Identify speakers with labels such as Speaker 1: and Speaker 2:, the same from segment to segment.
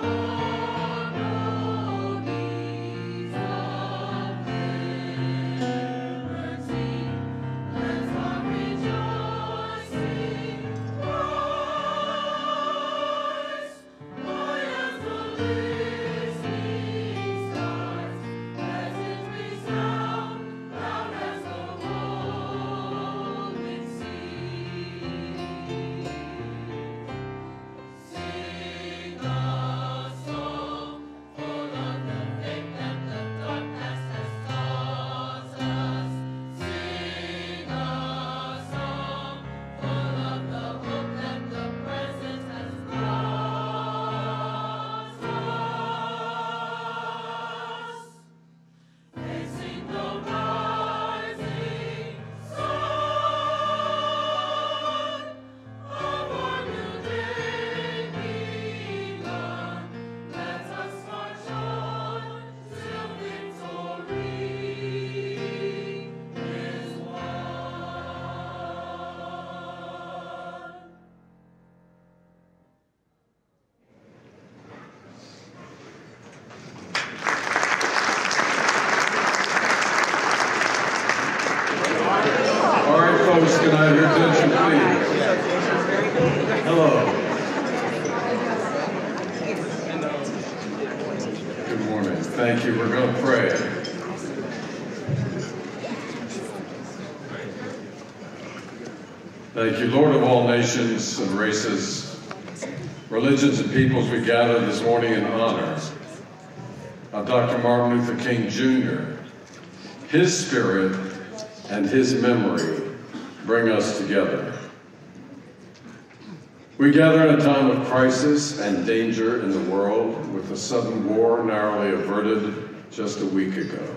Speaker 1: Thank you. Thank you, Lord of all nations and races, religions and peoples, we gather this morning in honor of Dr. Martin Luther King Jr. His spirit and his memory bring us together. We gather in a time of crisis and danger in the world with a sudden war narrowly averted just a week ago.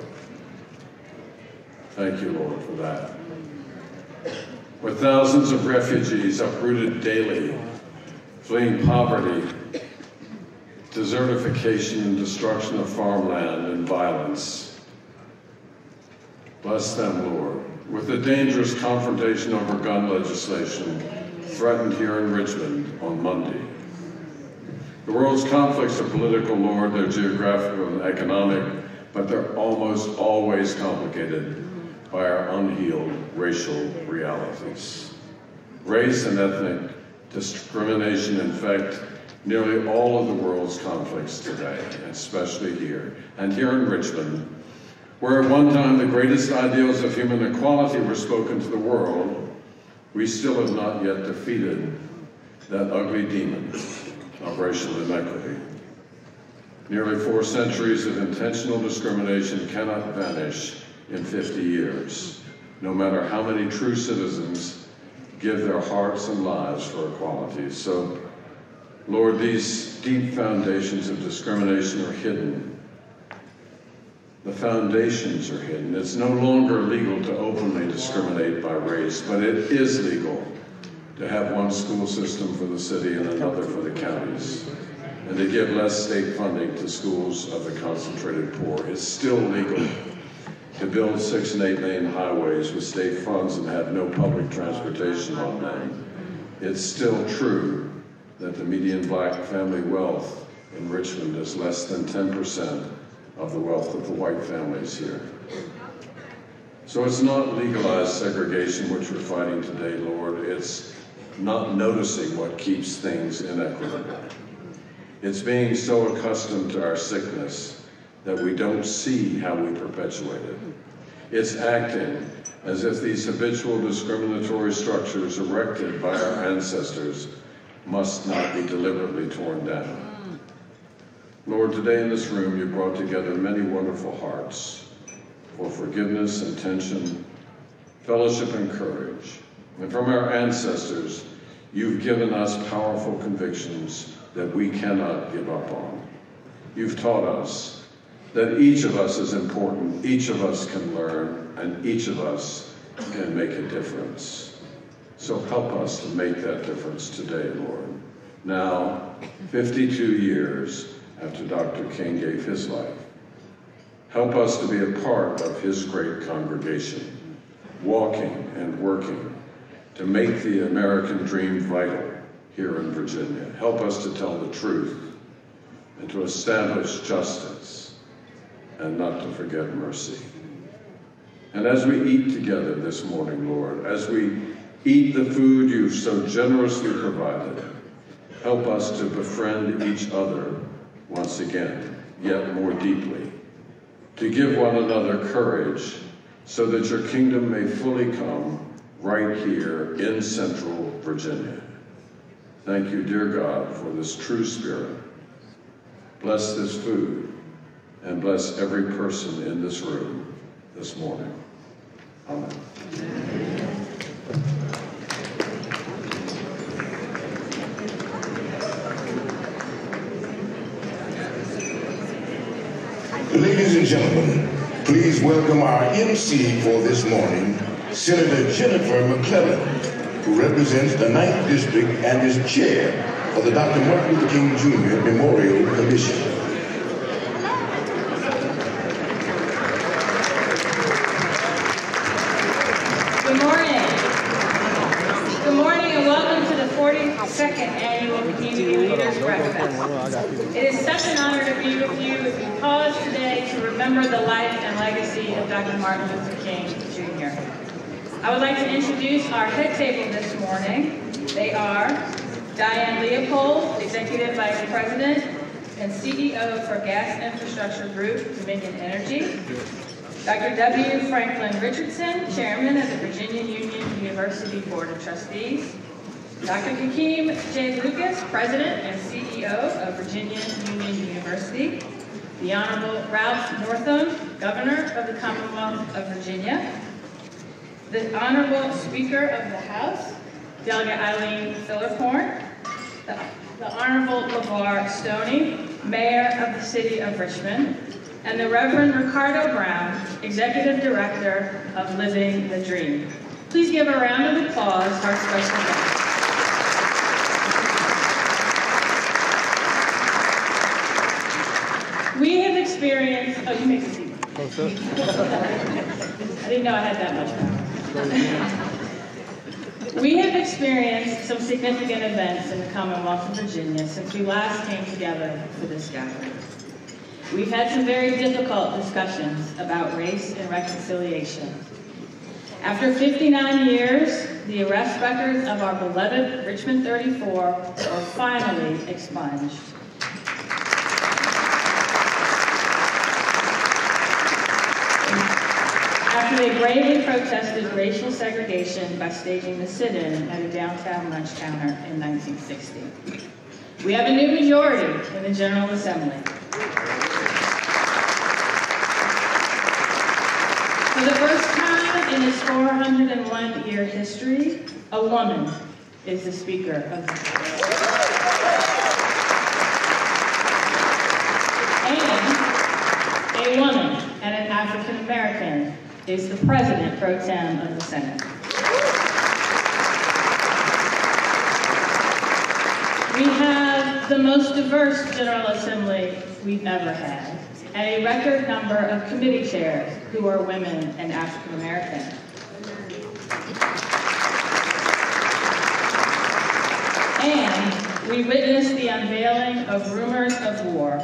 Speaker 1: Thank you, Lord, for that. With thousands of refugees uprooted daily, fleeing poverty, desertification and destruction of farmland and violence. Bless them, Lord with the dangerous confrontation over gun legislation threatened here in Richmond on Monday. The world's conflicts are political, Lord, they're geographical and economic, but they're almost always complicated by our unhealed racial realities. Race and ethnic discrimination infect nearly all of the world's conflicts today, especially here. And here in Richmond, where at one time the greatest ideals of human equality were spoken to the world, we still have not yet defeated that ugly demon of racial inequity. Nearly four centuries of intentional discrimination cannot vanish in 50 years, no matter how many true citizens give their hearts and lives for equality. So, Lord, these deep foundations of discrimination are hidden the foundations are hidden. It's no longer legal to openly discriminate by race, but it is legal to have one school system for the city and another for the counties, and to give less state funding to schools of the concentrated poor. It's still legal to build six and eight lane highways with state funds and have no public transportation on them. It's still true that the median black family wealth in Richmond is less than 10 percent of the wealth of the white families here. So it's not legalized segregation which we're fighting today, Lord. It's not noticing what keeps things inequitable. It's being so accustomed to our sickness that we don't see how we perpetuate it. It's acting as if these habitual discriminatory structures erected by our ancestors must not be deliberately torn down. Lord, today in this room you brought together many wonderful hearts for forgiveness intention, fellowship and courage. And from our ancestors, you've given us powerful convictions that we cannot give up on. You've taught us that each of us is important, each of us can learn, and each of us can make a difference. So help us to make that difference today, Lord. Now, 52 years after Dr. King gave his life. Help us to be a part of his great congregation, walking and working to make the American dream vital here in Virginia. Help us to tell the truth and to establish justice and not to forget mercy. And as we eat together this morning, Lord, as we eat the food you've so generously provided, help us to befriend each other once again, yet more deeply, to give one another courage so that your kingdom may fully come right here in central Virginia. Thank you, dear God, for this true spirit. Bless this food and bless every person in this room this morning. Amen. Amen.
Speaker 2: Ladies and gentlemen, please welcome our MC for this morning, Senator Jennifer McClellan, who represents the 9th District and is chair of the Dr. Martin Luther King Jr. Memorial Commission.
Speaker 3: It is such an honor to be with you as we pause today to remember the life and legacy of Dr. Martin Luther King, Jr. I would like to introduce our head table this morning. They are Diane Leopold, Executive Vice President and CEO for Gas Infrastructure Group, Dominion Energy. Dr. W. Franklin Richardson, Chairman of the Virginia Union University Board of Trustees. Dr. Hakim J. Lucas, President and CEO of Virginia Union University. The Honorable Ralph Northam, Governor of the Commonwealth of Virginia. The Honorable Speaker of the House, Delegate Eileen Filler-Corn. The, the Honorable LeVar Stoney, Mayor of the City of Richmond and the Reverend Ricardo Brown, Executive Director of Living the Dream. Please give a round of applause to our special guest. We have oh, you make a seat. Oh, I didn't know I had that much power. we have experienced some significant events in the Commonwealth of Virginia since we last came together for this gathering. We've had some very difficult discussions about race and reconciliation. After 59 years, the arrest records of our beloved Richmond 34 were finally expunged. They bravely protested racial segregation by staging the sit-in at a downtown lunch counter in 1960. We have a new majority in the General Assembly. For the first time in its 401-year history, a woman is the Speaker of the. And a woman and an African American is the President pro tem of the Senate. We have the most diverse General Assembly we've ever had and a record number of committee chairs who are women and African American. And we witnessed the unveiling of Rumors of War,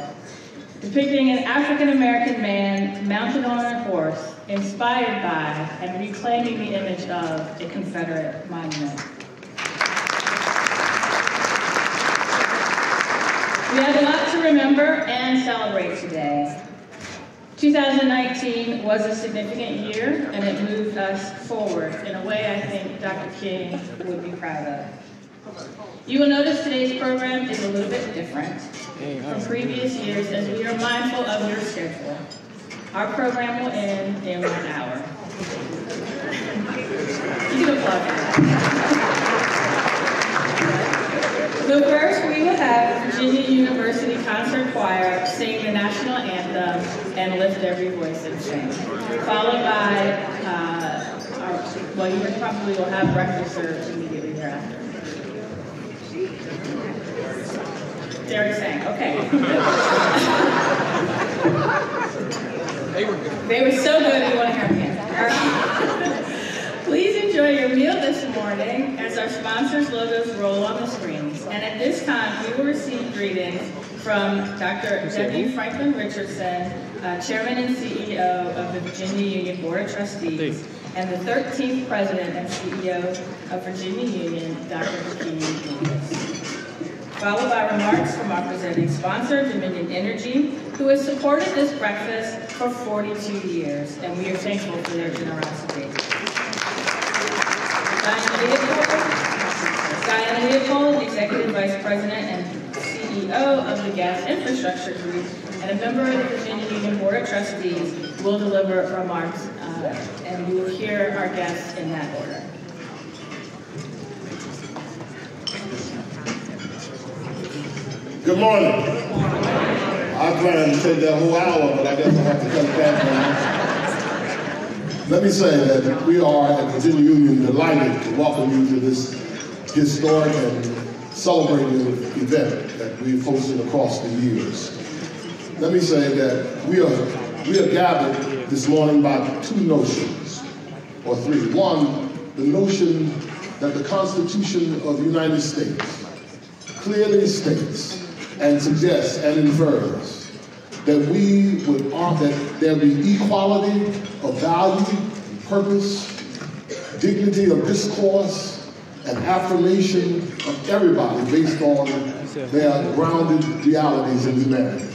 Speaker 3: depicting an African American man mounted on a horse, inspired by and reclaiming the image of a Confederate monument. We have a lot to remember and celebrate today. 2019 was a significant year, and it moved us forward in a way I think Dr. King would be proud of. You will notice today's program is a little bit different from previous years as we are mindful of your schedule. Our program will end in one hour. You can applaud. So first we will have Virginia University Concert Choir sing the national anthem and lift every voice and sing. Followed by, uh, our, well you probably will have breakfast served. Derek sang, okay. they were good. They were so good, we want to hear them again. Please enjoy your meal this morning as our sponsors' logos roll on the screens. And at this time, we will receive greetings from Dr. W. Franklin Richardson, uh, Chairman and CEO of the Virginia Union Board of Trustees, and the 13th President and CEO of Virginia Union, Dr. Hakim Lucas. Followed by remarks from our presenting sponsor, Dominion Energy, who has supported this breakfast for 42 years, and we are thankful for their generosity. Diane Leopold, Diane Leopold, Executive Vice President and CEO of the Gas Infrastructure Group and a member of the Virginia Union Board of Trustees, will deliver remarks, uh, and we will hear our guests in that order.
Speaker 2: Good morning. I planned to take that whole hour, but I guess I have to cut it back let me say that we are at Virginia Union delighted to welcome you to this historic and celebrating event that we've hosted across the years. Let me say that we are, we are gathered this morning by two notions, or three. One, the notion that the Constitution of the United States clearly states and suggests and infers that we would uh, that there be equality of value, purpose,
Speaker 4: dignity of discourse and affirmation of everybody based on their grounded realities in humanity.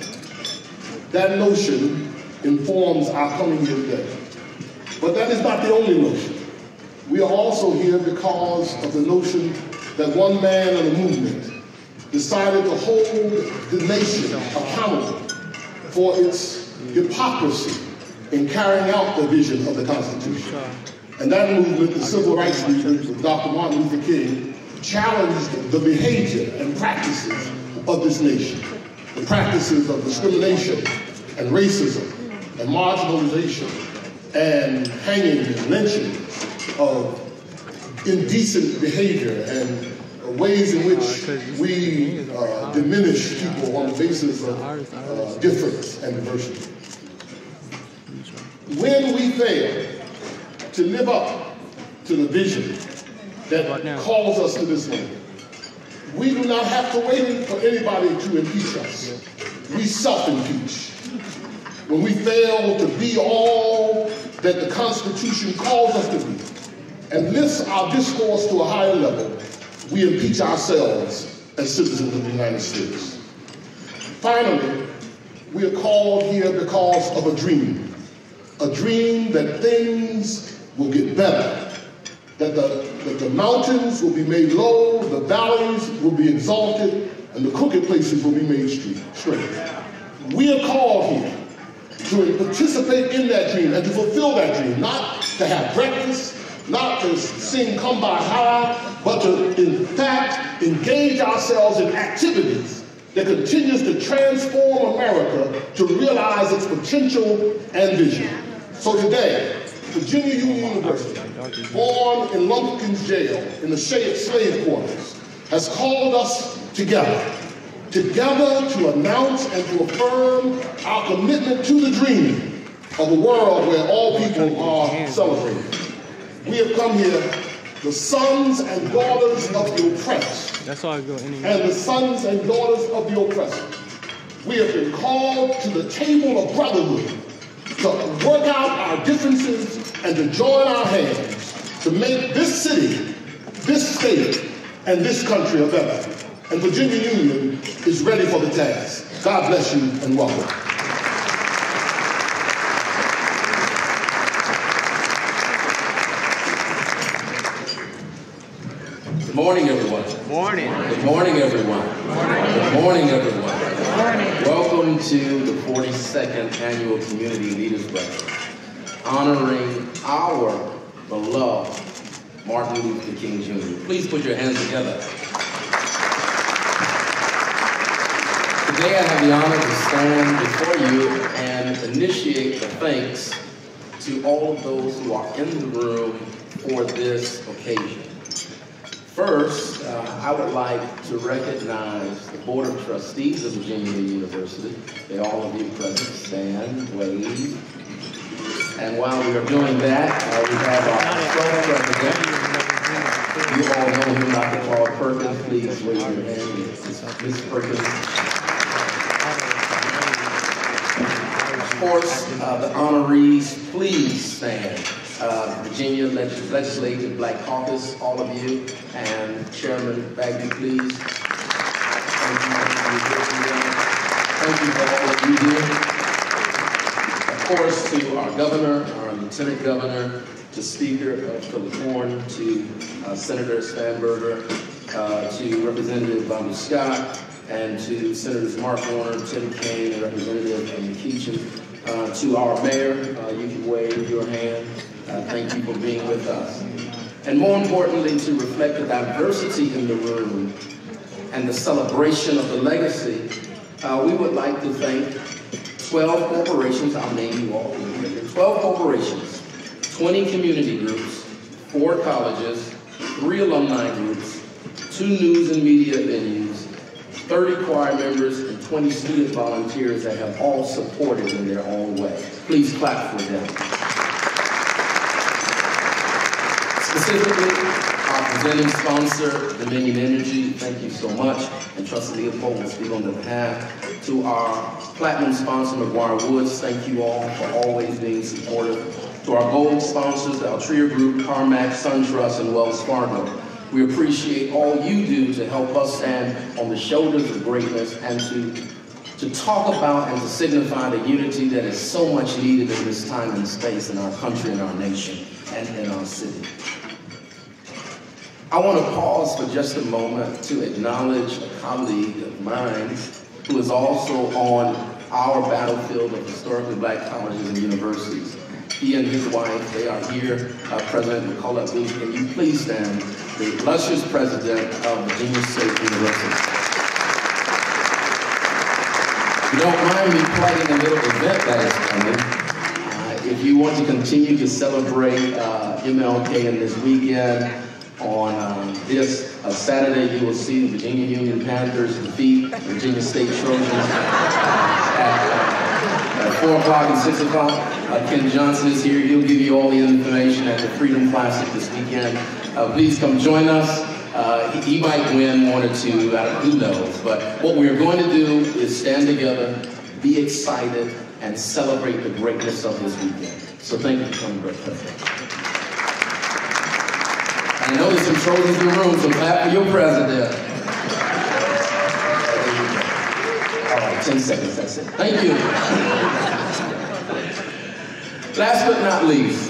Speaker 4: That notion informs our coming here today. But that is not the only notion. We are also here because of the notion that one man and a movement decided to hold the nation accountable for its hypocrisy in carrying out the vision of the Constitution. And that movement, the civil rights movement of Dr. Martin Luther King, challenged the behavior and practices of this nation, the practices of discrimination and racism and marginalization and hanging and lynching of indecent behavior and ways in which we uh, diminish people on the basis of uh, difference and diversity. When we fail to live up to the vision that calls us to this land, we do not have to wait for anybody to impeach us. We self-impeach. When we fail to be all that the Constitution calls us to be and lifts our discourse to a higher level, we impeach ourselves as citizens of the United States. Finally, we are called here because of a dream. A dream that things will get better, that the, that the mountains will be made low, the valleys will be exalted, and the crooked places will be made straight. We are called here to participate in that dream and to fulfill that dream, not to have breakfast, not to sing Kumbaya, but to in fact engage ourselves in activities that continues to transform America to realize its potential and vision. So today, Virginia Union University, born in Lumpkin's Jail in the slave quarters, has called us together together to announce and to affirm our commitment to the dream of a world where all people are celebrated. We have come here, the sons and daughters of the oppressed,
Speaker 5: That's I go anyway.
Speaker 4: and the sons and daughters of the oppressor. We have been called to the table of brotherhood to work out our differences and to join our hands to make this city, this state, and this country a better and Virginia Union is ready for the task. God bless you and welcome.
Speaker 6: Good morning, everyone.
Speaker 5: Good morning.
Speaker 6: Good morning, everyone. Good morning, everyone. Good morning. Welcome to the 42nd Annual Community Leaders Breakfast, honoring our beloved Martin Luther King Jr. Please put your hands together. Today I have the honor to stand before you and initiate the thanks to all of those who are in the room for this occasion. First, uh, I would like to recognize the Board of Trustees of Virginia University. They all of you present, stand, wave. And while we are doing that, uh, we have our 12th president. You all know him, Dr. Claude Perkins. Please raise your hand. Ms. Perkins. Of course, uh, the honorees, please stand. Uh, Virginia Legislative Black Caucus, all of you, and Chairman Bagby, please. Thank you. Thank you for all of you here. Of course, to our governor, our lieutenant governor, to Speaker uh, Filler-Corn, to uh, Senator Spanberger, uh, to Representative Bobby Scott, and to Senators Mark Warner, Tim Kaine, and Representative McEachin, uh, to our mayor, uh, you can wave your hand. Uh, thank you for being with us. And more importantly, to reflect the diversity in the room and the celebration of the legacy, uh, we would like to thank 12 corporations, I'll name you all, 12 corporations, 20 community groups, four colleges, three alumni groups, two news and media venues, 30 choir members, and 20 student volunteers that have all supported in their own way. Please clap for them. Specifically, our presenting sponsor, Dominion Energy, thank you so much. And Trustee Leopold will speak on the behalf. To our platinum sponsor, McGuire Woods, thank you all for always being supportive. to our gold sponsors, Altria Group, CarMax, SunTrust, and Wells Fargo. We appreciate all you do to help us stand on the shoulders of greatness and to, to talk about and to signify the unity that is so much needed in this time and space in our country and our nation and in our city. I want to pause for just a moment to acknowledge a colleague of mine who is also on our battlefield of historically black colleges and universities. He and his wife, they are here. Uh, President McCullough, can you please stand? The illustrious president of Virginia State University. If you don't mind me plugging a little event that is coming, uh, if you want to continue to celebrate uh, MLK in this weekend, on um, this uh, Saturday, you will see the Virginia Union Panthers defeat Virginia State Trojans at, at 4 o'clock and 6 o'clock. Uh, Ken Johnson is here. He'll give you all the information at the Freedom Classic this weekend. Uh, please come join us. Uh, he, might win one or two, uh, who knows. But what we're going to do is stand together, be excited, and celebrate the greatness of this weekend. So thank you for coming, Brett I know there's some Trojans in the room, so clap for your president. All right, 10 seconds, that's it. Thank you. Last but not least,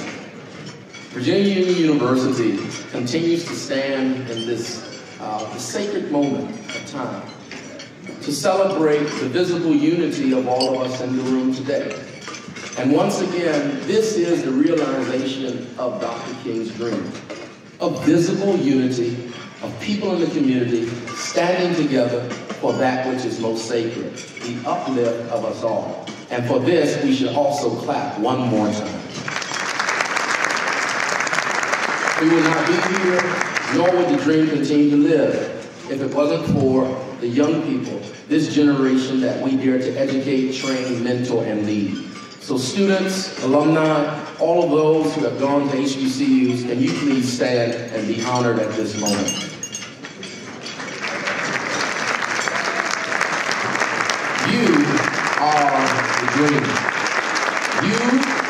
Speaker 6: Virginia Union University continues to stand in this uh, sacred moment of time to celebrate the visible unity of all of us in the room today. And once again, this is the realization of Dr. King's dream of visible unity of people in the community standing together for that which is most sacred, the uplift of us all. And for this, we should also clap one more time. We would not be here, nor would the dream continue to live if it wasn't for the young people, this generation that we dare to educate, train, mentor, and lead. So students, alumni, all of those who have gone to HBCUs, can you please stand and be honored at this moment? You are the dream. You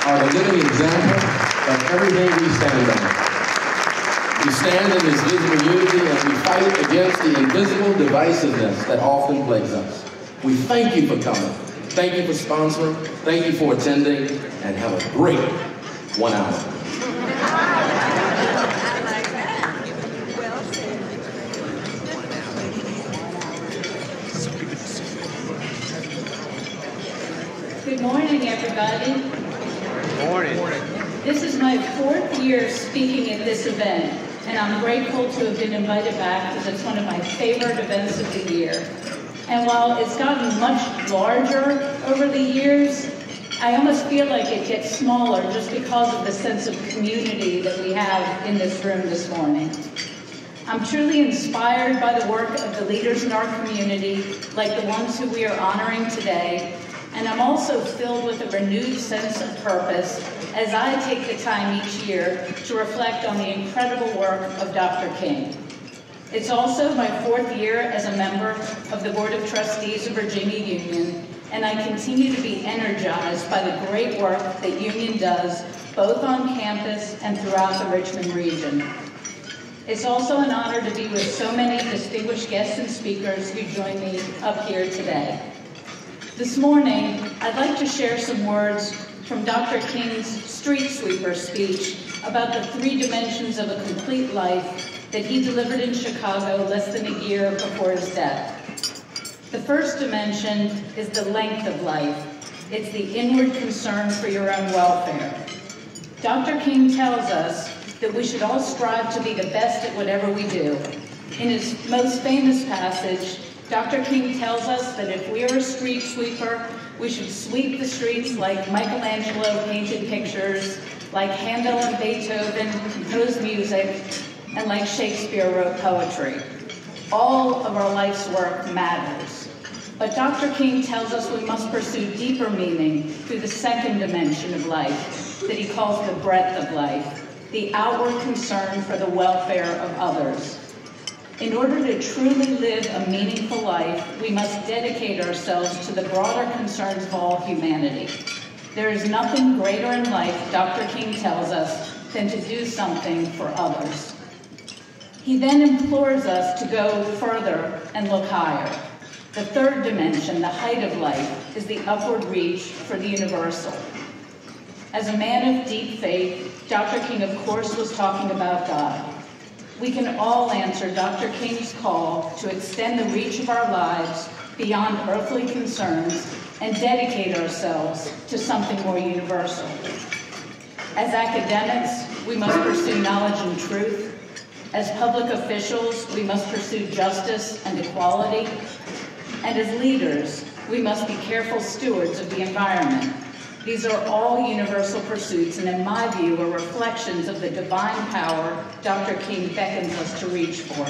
Speaker 6: are the living example of everything we stand on. We stand in this visible unity and we fight against the invisible divisiveness that often plagues us. We thank you for coming. Thank you for sponsoring. Thank you for attending. And have a great one hour.
Speaker 5: Good morning, everybody.
Speaker 7: Morning.
Speaker 5: This is my fourth year speaking at this event, and I'm grateful to have been invited back because it's one of my favorite events of the year. And while it's gotten much larger over the years, I almost feel like it gets smaller just because of the sense of community that we have in this room this morning. I'm truly inspired by the work of the leaders in our community, like the ones who we are honoring today, and I'm also filled with a renewed sense of purpose as I take the time each year to reflect on the incredible work of Dr. King. It's also my fourth year as a member of the Board of Trustees of Virginia Union, and I continue to be energized by the great work that Union does both on campus and throughout the Richmond region. It's also an honor to be with so many distinguished guests and speakers who join me up here today. This morning, I'd like to share some words from Dr. King's street sweeper speech about the three dimensions of a complete life that he delivered in Chicago less than a year before his death. The first dimension is the length of life. It's the inward concern for your own welfare. Dr. King tells us that we should all strive to be the best at whatever we do. In his most famous passage, Dr. King tells us that if we are a street sweeper, we should sweep the streets like Michelangelo painted pictures, like Handel and Beethoven composed music, and like Shakespeare wrote poetry. All of our life's work matters. But Dr. King tells us we must pursue deeper meaning through the second dimension of life that he calls the breadth of life, the outward concern for the welfare of others. In order to truly live a meaningful life, we must dedicate ourselves to the broader concerns of all humanity. There is nothing greater in life, Dr. King tells us, than to do something for others. He then implores us to go further and look higher. The third dimension, the height of life, is the upward reach for the universal. As a man of deep faith, Dr. King, of course, was talking about God. We can all answer Dr. King's call to extend the reach of our lives beyond earthly concerns and dedicate ourselves to something more universal. As academics, we must pursue knowledge and truth. As public officials, we must pursue justice and equality. And as leaders, we must be careful stewards of the environment. These are all universal pursuits, and in my view, are reflections of the divine power Dr. King beckons us to reach for.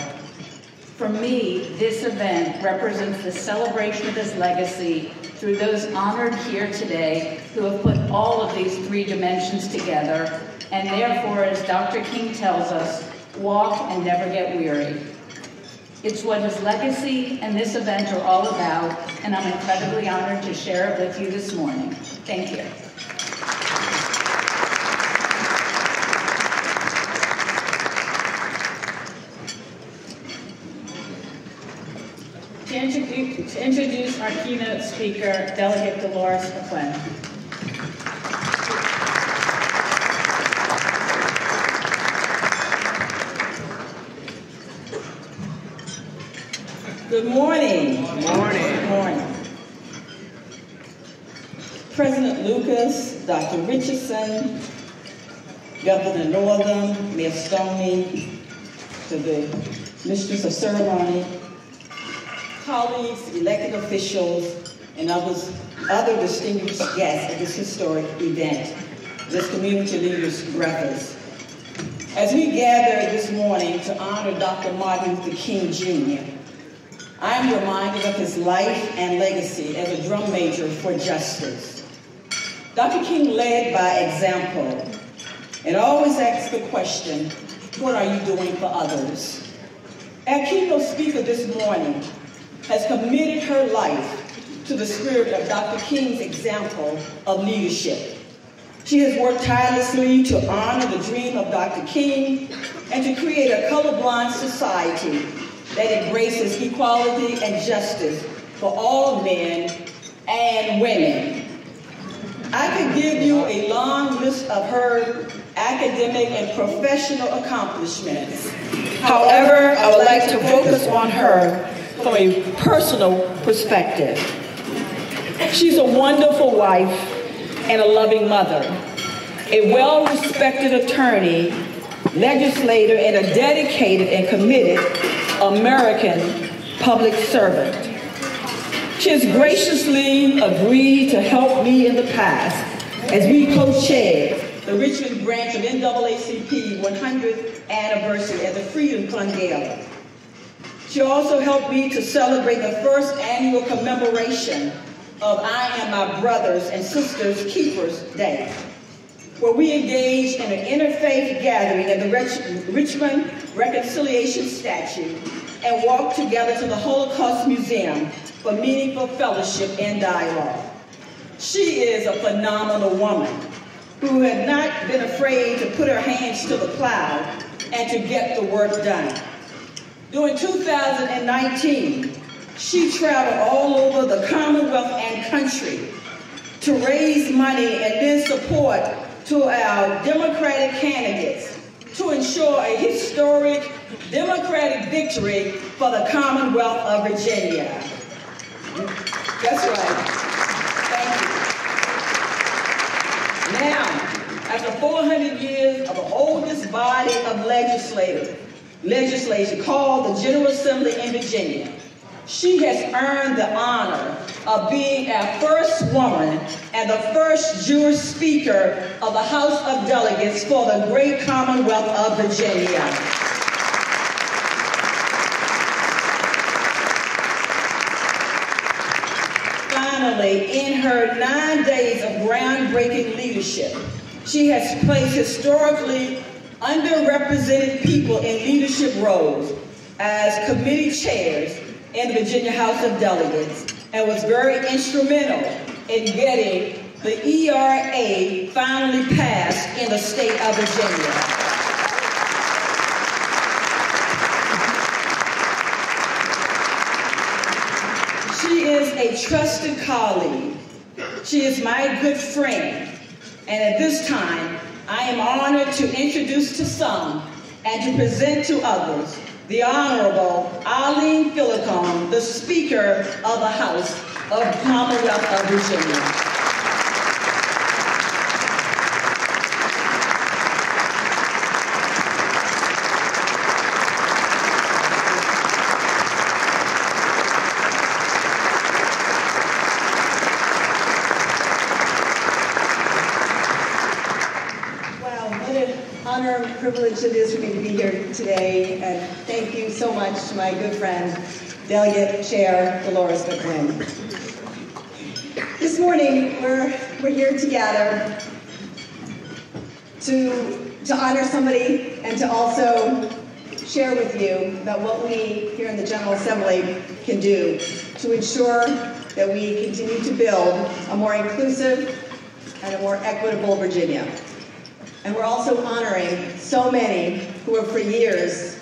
Speaker 5: For me, this event represents the celebration of his legacy through those honored here today who have put all of these three dimensions together, and therefore, as Dr. King tells us, walk and never get weary. It's what his legacy and this event are all about, and I'm incredibly honored to share it with you this morning. Thank you.
Speaker 3: To introduce, our keynote speaker, Delegate Delores McQuinn.
Speaker 8: Good morning. Good morning. Good morning. President Lucas, Dr. Richardson, Governor Northam, Mayor Stoney, to the Mistress of Ceremony, colleagues, elected officials, and others, other distinguished guests at this historic event, this Community Leaders Breakfast. As we gather this morning to honor Dr. Martin Luther King Jr., I am reminded of his life and legacy as a drum major for justice. Dr. King led by example and always asked the question, what are you doing for others? Our keynote speaker this morning has committed her life to the spirit of Dr. King's example of leadership. She has worked tirelessly to honor the dream of Dr. King and to create a colorblind society that embraces equality and justice for all men and women. I could give you a long list of her academic and professional accomplishments. However, I would like to focus on her from a personal perspective. She's a wonderful wife and a loving mother, a well-respected attorney, legislator, and a dedicated and committed American public servant. She has graciously agreed to help me in the past as we co-chaired the Richmond branch of NAACP 100th anniversary at the Freedom Fund Gala. She also helped me to celebrate the first annual commemoration of I Am My Brothers and Sisters Keepers Day, where we engaged in an interfaith gathering at the Rich Richmond Reconciliation Statue and walked together to the Holocaust Museum for meaningful fellowship and dialogue. She is a phenomenal woman who had not been afraid to put her hands to the plow and to get the work done. During 2019, she traveled all over the Commonwealth and country to raise money and then support to our Democratic candidates to ensure a historic Democratic victory for the Commonwealth of Virginia. That's right. Thank you. Now, after 400 years of the oldest body of legislators, legislation called the General Assembly in Virginia, she has earned the honor of being our first woman and the first Jewish speaker of the House of Delegates for the great Commonwealth of Virginia. Finally, in her nine days of groundbreaking leadership, she has placed historically underrepresented people in leadership roles as committee chairs in the Virginia House of Delegates and was very instrumental in getting the ERA finally passed in the state of Virginia. She is a trusted colleague. She is my good friend. And at this time, I am honored to introduce to some and to present to others the Honorable Arlene Filler-Corn, the Speaker of the House of Commonwealth of Virginia.
Speaker 9: privilege it is for me to be here today, and thank you so much to my good friend, Delegate Chair Delores McQuinn. This morning, we're, we're here together to, to honor somebody and to also share with you about what we here in the General Assembly can do to ensure that we continue to build a more inclusive and a more equitable Virginia. And we're also honoring so many who have for years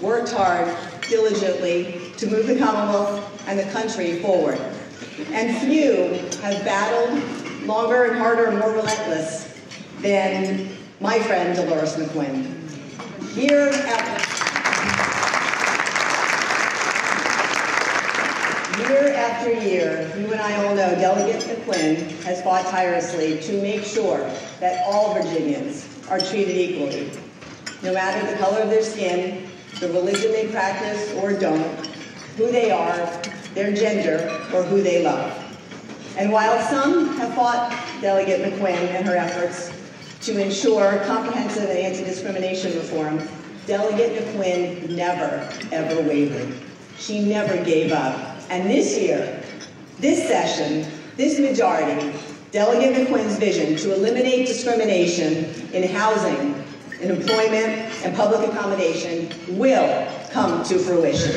Speaker 9: worked hard, diligently, to move the Commonwealth and the country forward. And few have battled longer and harder and more relentless than my friend Delores McQuinn. Year after Year after year, you and I all know Delegate McQuinn has fought tirelessly to make sure that all Virginians are treated equally, no matter the color of their skin, the religion they practice or don't, who they are, their gender, or who they love. And while some have fought Delegate McQuinn and her efforts to ensure comprehensive anti-discrimination reform, Delegate McQuinn never, ever wavered. She never gave up. And this year, this session, this majority Delegate McQuinn's vision to eliminate discrimination in housing, in employment, and public accommodation will come to fruition.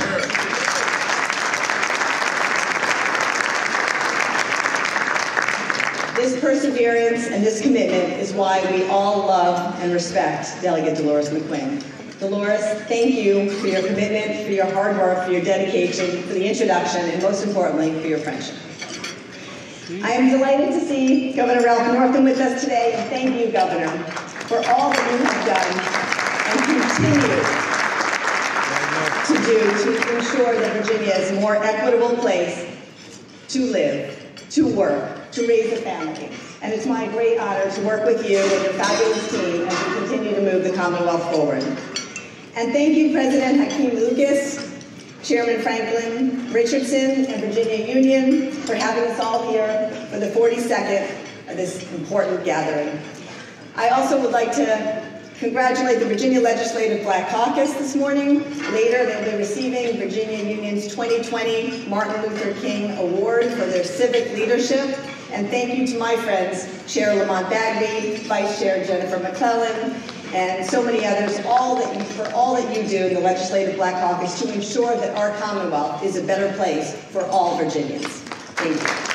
Speaker 9: This perseverance and this commitment is why we all love and respect Delegate Delores McQuinn. Delores, thank you for your commitment, for your hard work, for your dedication, for the introduction, and most importantly, for your friendship. I am delighted to see Governor Ralph Northam with us today, and thank you, Governor, for all that you have done and continue to do to ensure that Virginia is a more equitable place to live, to work, to raise a family. And it's my great honor to work with you and your fabulous team as we continue to move the Commonwealth forward. And thank you, President Hakim Lucas, Chairman Franklin Richardson and Virginia Union for having us all here for the 42nd of this important gathering. I also would like to congratulate the Virginia Legislative Black Caucus this morning. Later, they'll be receiving Virginia Union's 2020 Martin Luther King Award for their civic leadership. And thank you to my friends, Chair Lamont Bagby, Vice Chair Jennifer McClellan, and so many others, all that you, for all that you do in the Legislative Black Caucus to ensure that our Commonwealth is a better place for all Virginians. Thank you.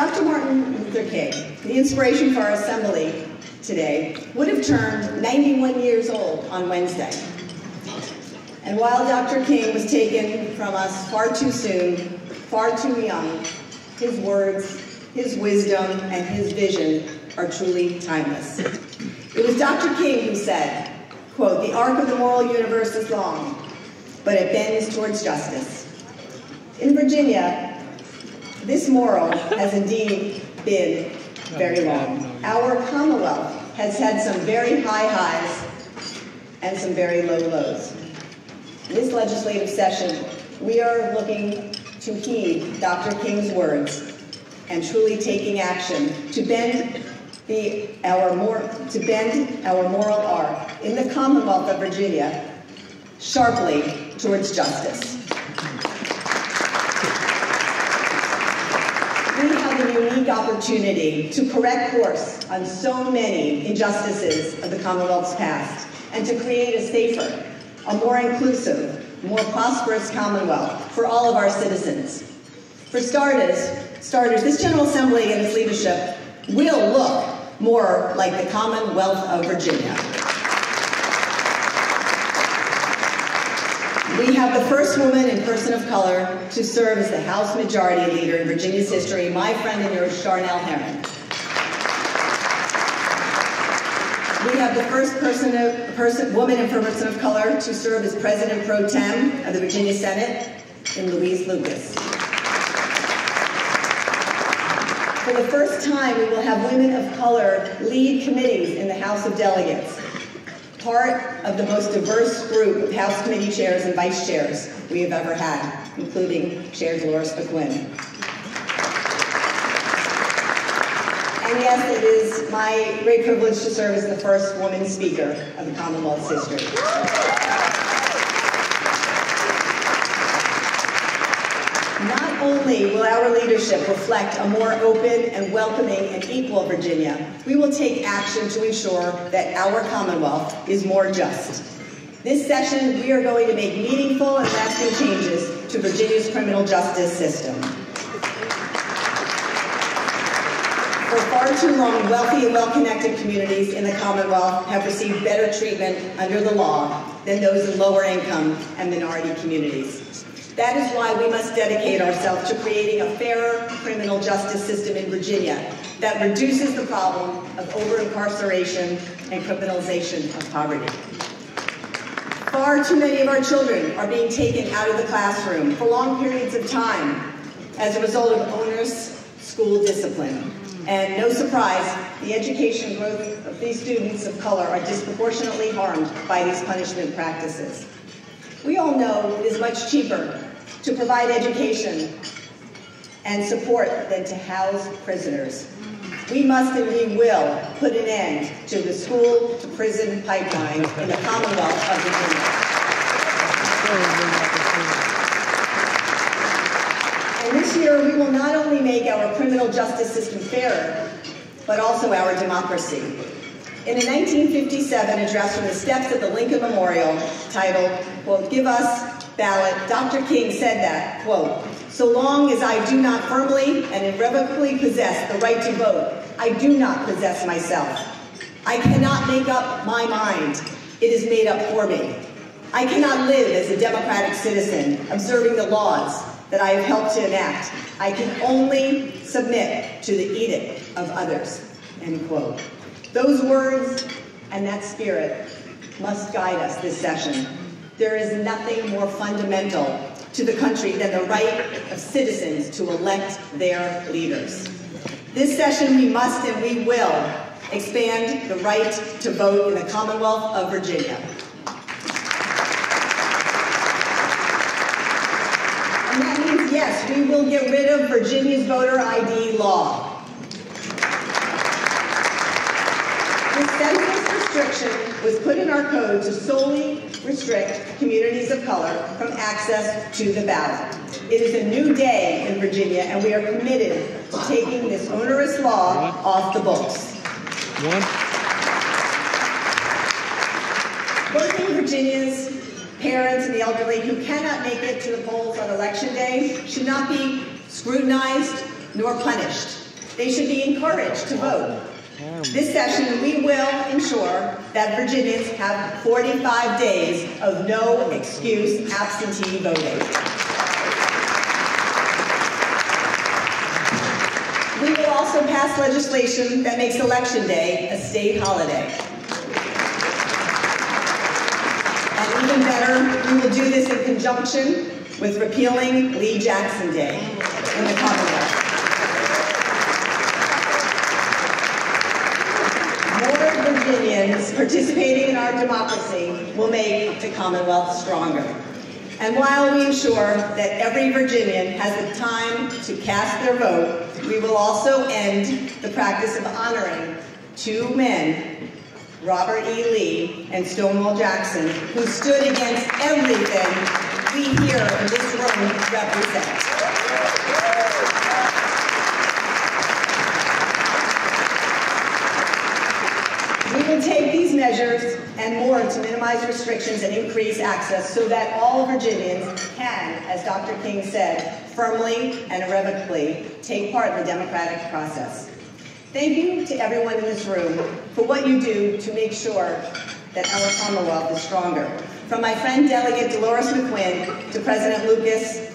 Speaker 9: Dr. Martin Luther King, the inspiration for our assembly today, would have turned 91 years old on Wednesday. And while Dr. King was taken from us far too soon, far too young, his words, his wisdom, and his vision are truly timeless. It was Dr. King who said, quote, the arc of the moral universe is long, but it bends towards justice. In Virginia, this moral has indeed been very long. Our Commonwealth has had some very high highs and some very low lows. This legislative session, we are looking to heed Dr. King's words and truly taking action to bend the, our more, to bend our moral arc in the Commonwealth of Virginia sharply towards justice. We have a unique opportunity to correct course on so many injustices of the Commonwealth's past and to create a safer, a more inclusive, more prosperous Commonwealth for all of our citizens. For starters, starters, this General Assembly and its leadership will look more like the Commonwealth of Virginia. We have the first woman and person of color to serve as the House Majority Leader in Virginia's history, my friend and yours, Charniele Herring. We have the first person, of, person, woman and person of color to serve as President pro tem of the Virginia Senate in Louise Lucas. For the first time, we will have women of color lead committees in the House of Delegates part of the most diverse group of House committee chairs and vice chairs we have ever had, including Chair Delores McQuinn. And yes, it is my great privilege to serve as the first woman speaker of the Commonwealth's history. Only will our leadership reflect a more open and welcoming and equal Virginia, we will take action to ensure that our Commonwealth is more just. This session, we are going to make meaningful and lasting changes to Virginia's criminal justice system. For far too long, wealthy and well-connected communities in the Commonwealth have received better treatment under the law than those in lower income and minority communities. That is why we must dedicate ourselves to creating a fairer criminal justice system in Virginia that reduces the problem of over-incarceration and criminalization of poverty. Far too many of our children are being taken out of the classroom for long periods of time as a result of onerous school discipline. And no surprise, the education growth of these students of color are disproportionately harmed by these punishment practices. We all know it is much cheaper to provide education and support than to house prisoners. We must and we will put an end to the school to prison pipeline in the Commonwealth of Virginia. And this year, we will not only make our criminal justice system fairer, but also our democracy. In a 1957 address from the steps of the Lincoln Memorial titled, quote, Give Us ballot, Dr. King said that, quote, so long as I do not firmly and irrevocably possess the right to vote, I do not possess myself. I cannot make up my mind. It is made up for me. I cannot live as a democratic citizen, observing the laws that I have helped to enact. I can only submit to the edict of others, end quote. Those words and that spirit must guide us this session. There is nothing more fundamental to the country than the right of citizens to elect their leaders. This session we must and we will expand the right to vote in the Commonwealth of Virginia. And that means, yes, we will get rid of Virginia's voter ID law. Restriction was put in our code to solely restrict communities of color from access to the ballot. It is a new day in Virginia, and we are committed to taking this onerous law off the books. One. Working Virginians, parents, and the elderly who cannot make it to the polls on election day should not be scrutinized nor punished. They should be encouraged to vote. This session, we will ensure that Virginians have 45 days of no excuse absentee voting. We will also pass legislation that makes Election Day a state holiday. And even better, we will do this in conjunction with repealing Lee Jackson Day in the Commonwealth. Participating in our democracy will make the Commonwealth stronger. And while we ensure that every Virginian has the time to cast their vote, we will also end the practice of honoring two men, Robert E. Lee and Stonewall Jackson, who stood against everything we here in this room represent. And more to minimize restrictions and increase access so that all Virginians can, as Dr. King said, firmly and irrevocably take part in the democratic process. Thank you to everyone in this room for what you do to make sure that our Commonwealth is stronger. From my friend delegate Delores McQuinn to President Lucas,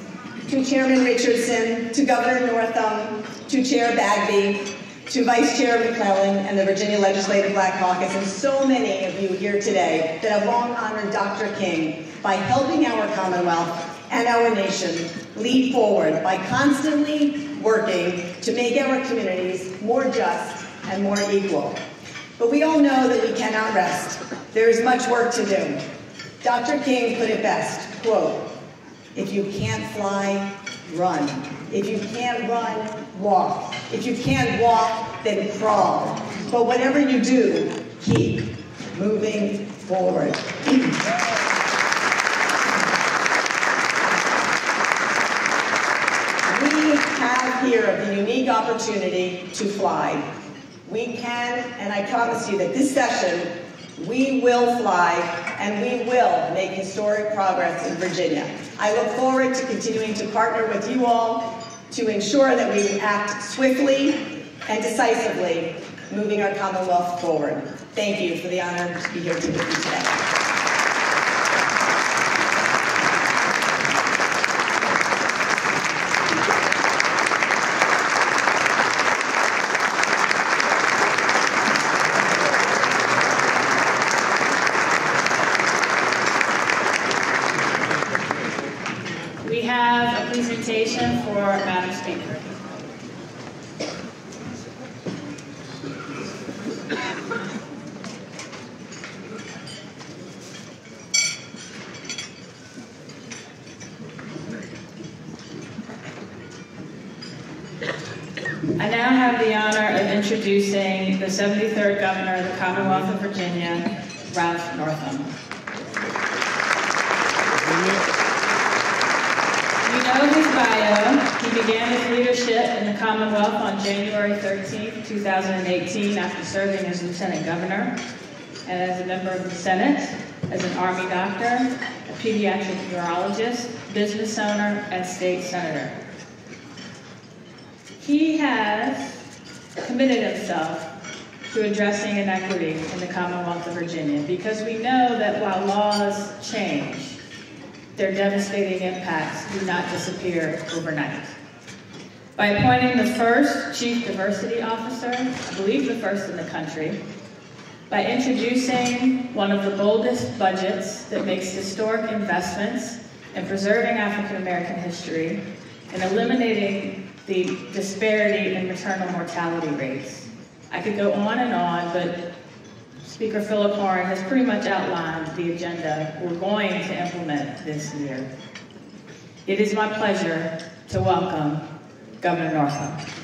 Speaker 9: to Chairman Richardson, to Governor Northam, to Chair Bagby, to Vice Chair McClellan and the Virginia Legislative Black Caucus, and so many of you here today that have long honored Dr. King by helping our Commonwealth and our nation lead forward by constantly working to make our communities more just and more equal. But we all know that we cannot rest. There is much work to do. Dr. King put it best, quote, if you can't fly, run. If you can't run, walk. If you can't walk, then crawl. But whatever you do, keep moving forward. we have here the unique opportunity to fly. We can, and I promise you that this session, we will fly and we will make historic progress in Virginia. I look forward to continuing to partner with you all to ensure that we act swiftly and decisively, moving our Commonwealth forward. Thank you for the honor to be here with you today.
Speaker 3: I now have the honor of introducing the 73rd Governor of the Commonwealth of Virginia, Ralph Northam. You know his bio. He began his leadership in the Commonwealth on January 13, 2018, after serving as Lieutenant Governor and as a member of the Senate, as an Army doctor, a pediatric neurologist, business owner, and state senator. He has committed himself to addressing inequity in the Commonwealth of Virginia because we know that while laws change, their devastating impacts do not disappear overnight. By appointing the first Chief Diversity Officer, I believe the first in the country, by introducing one of the boldest budgets that makes historic investments in preserving African American history and eliminating the disparity in maternal mortality rates. I could go on and on, but Speaker Filler-Corn has pretty much outlined the agenda we're going to implement this year. It is my pleasure to welcome Governor Northam.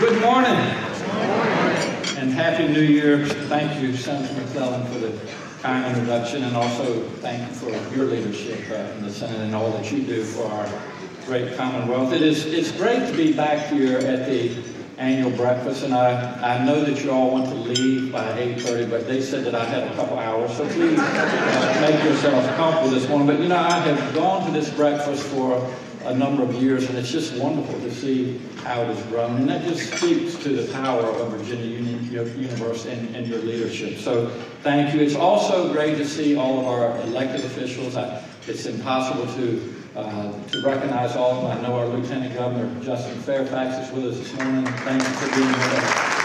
Speaker 10: good morning and Happy New Year. Thank you, Senator McClellan, for the kind introduction, and also thank you for your leadership uh, in the Senate and all that you do for our great Commonwealth. It is it's great to be back here at the annual breakfast, and I, I know that you all want to leave by 8.30, but they said that I had a couple hours, so please uh, make yourselves comfortable this morning. But you know, I have gone to this breakfast for a number of years, and it's just wonderful to see how it has grown. And that just speaks to the power of Virginia University and, and your leadership. So thank you. It's also great to see all of our elected officials. I, it's impossible to uh, to recognize all of them. I know our Lieutenant Governor Justin Fairfax is with us this morning. Thank you for being with us.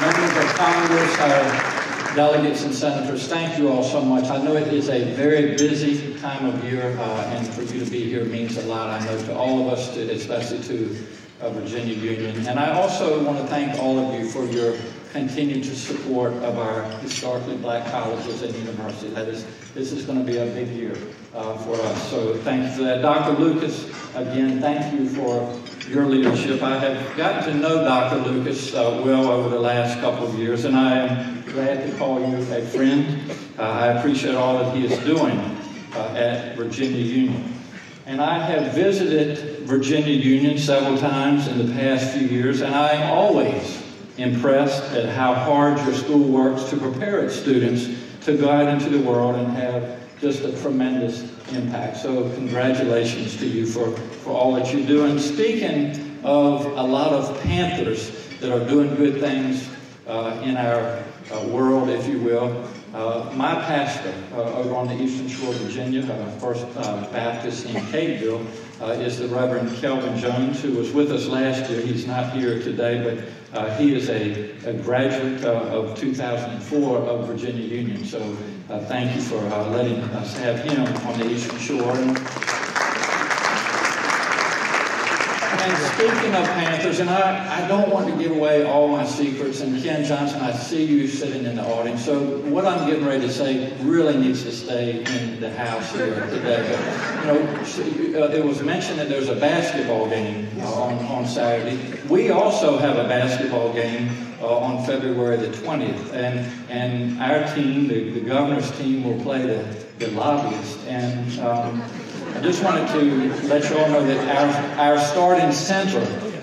Speaker 10: Members of Congress, our delegates and senators, thank you all so much. I know it is a very busy time of year, uh, and for you to be here means a lot, I know, to all of us, to, especially to uh, Virginia Union. And I also want to thank all of you for your continued support of our historically black colleges and universities. That is, this is going to be a big year uh, for us. So thank you for that. Dr. Lucas, again, thank you for your leadership. I have gotten to know Dr. Lucas uh, well over the last couple of years, and I am glad to call you a friend. Uh, I appreciate all that he is doing uh, at Virginia Union. And I have visited Virginia Union several times in the past few years, and I am always impressed at how hard your school works to prepare its students to go out into the world and have just a tremendous impact. So congratulations to you for, for all that you do. And speaking of a lot of Panthers that are doing good things uh, in our uh, world, if you will, uh, my pastor uh, over on the Eastern Shore of Virginia, uh, First uh, Baptist in Capeville, is the Reverend Kelvin Jones, who was with us last year. He's not here today, but he is a, a graduate of 2004 of Virginia Union. So Uh, thank you for uh, letting us have him on the Eastern Shore. And speaking of Panthers, and I, I don't want to give away all my secrets, and Ken Johnson, I see you sitting in the audience, so what I'm getting ready to say really needs to stay in the house here today. But, you know, uh, it was mentioned that there's a basketball game uh, on, on Saturday. We also have a basketball game uh, on February the 20th, and, and our team, the, the governor's team, will play the, the lobbyists. And um, I just wanted to let you all know that our, our starting center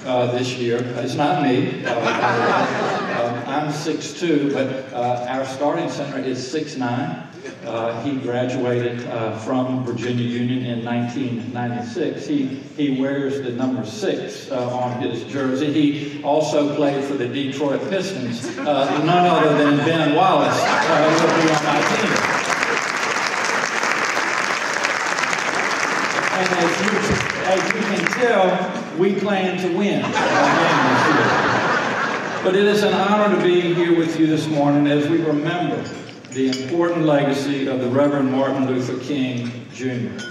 Speaker 10: uh, this year is not me. Uh, uh, I'm 6'2", but uh, our starting center is 6'9". Uh, he graduated uh, from Virginia Union in 1996. He, he wears the number six on his jersey. He also played for the Detroit Pistons. none other than Ben Wallace will be on my team. And as you, tell, we plan to win But it is an honor to be here with you this morning as we remember the important legacy of the Reverend Martin Luther King Jr.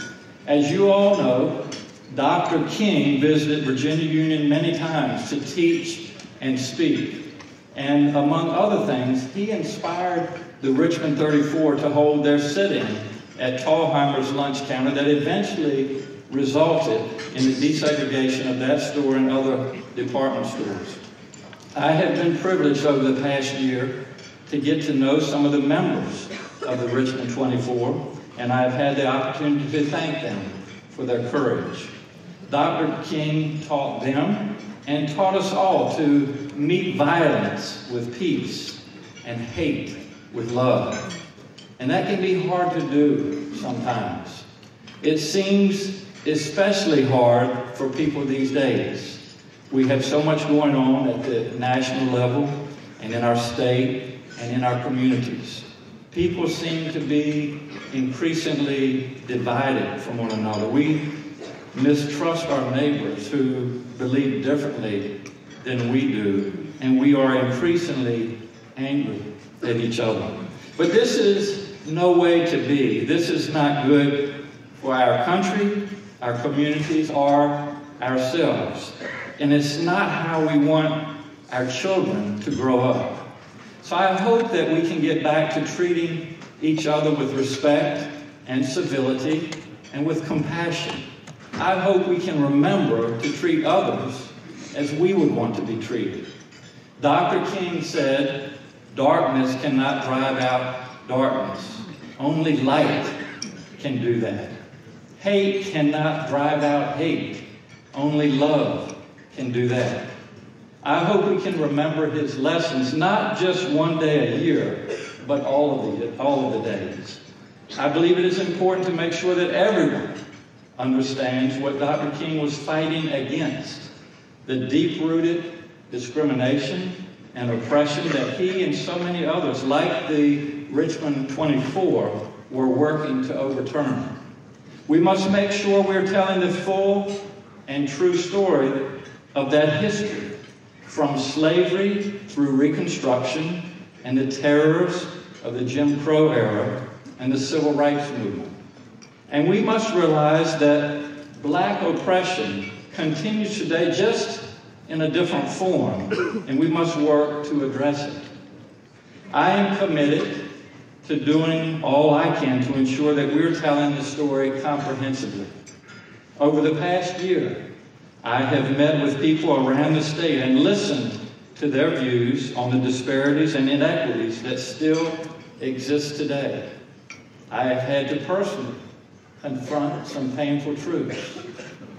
Speaker 10: As you all know, Dr. King visited Virginia Union many times to teach and speak. And among other things, he inspired the Richmond 34 to hold their sit-in at Thalhimer's lunch counter that eventually resulted in the desegregation of that store and other department stores. I have been privileged over the past year to get to know some of the members of the Richmond 24, and I've had the opportunity to thank them for their courage. Dr. King taught them and taught us all to meet violence with peace and hate with love. And that can be hard to do sometimes. It seems especially hard for people these days. We have so much going on at the national level and in our state and in our communities. People seem to be increasingly divided from one another. We mistrust our neighbors who believe differently than we do, and we are increasingly angry at each other. But this is no way to be. This is not good for our country, our communities, or ourselves. And it's not how we want our children to grow up. So I hope that we can get back to treating each other with respect and civility and with compassion. I hope we can remember to treat others as we would want to be treated. Dr. King said, darkness cannot drive out darkness. Only light can do that. Hate cannot drive out hate. Only love can do that. I hope we can remember his lessons, not just one day a year, but all of the, all of the days. I believe it is important to make sure that everyone understands what Dr. King was fighting against the deep rooted discrimination and oppression that he and so many others, like the Richmond 24 were working to overturn. We must make sure we're telling the full and true story of that history, from slavery through Reconstruction and the terrors of the Jim Crow era and the Civil Rights Movement. And we must realize that black oppression continues today just in a different form, and we must work to address it. I am committed to doing all I can to ensure that we're telling the story comprehensively. Over the past year, I have met with people around the state and listened to their views on the disparities and inequities that still exist today. I have had to personally confront some painful truths.